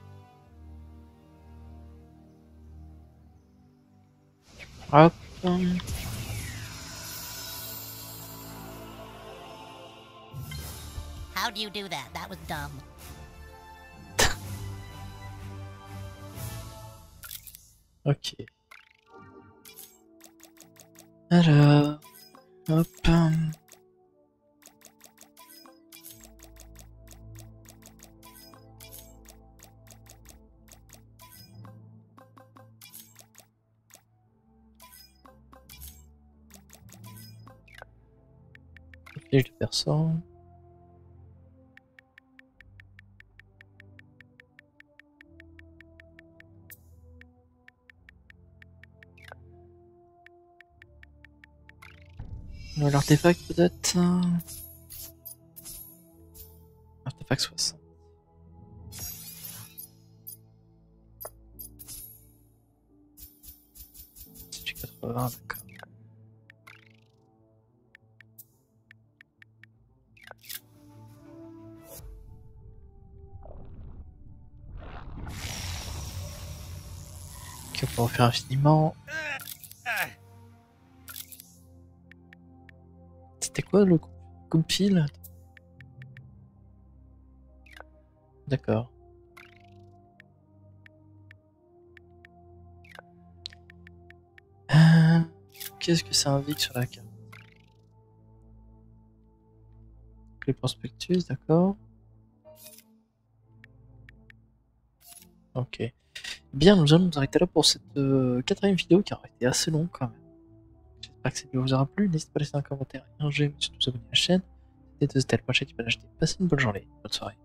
Um, How do you do that? That was dumb. Ok. Alors, hop. hum. Fiche de perso. L'artefact peut-être Artefact 60. C'est du 80, d'accord. Ok, on peut refaire infiniment. Quoi le coup coup de fil D'accord. Euh, Qu'est-ce que ça indique sur la carte? Le prospectus, d'accord. Ok. Bien, nous allons nous arrêter là pour cette euh, quatrième vidéo qui aura été assez longue quand même. J'espère que cette vidéo vous aura plu. N'hésitez pas à laisser un commentaire et un j'aime, surtout vous abonner à la chaîne. C'était de la prochaine, tu peux l'acheter. Passez une bonne journée, bonne soirée.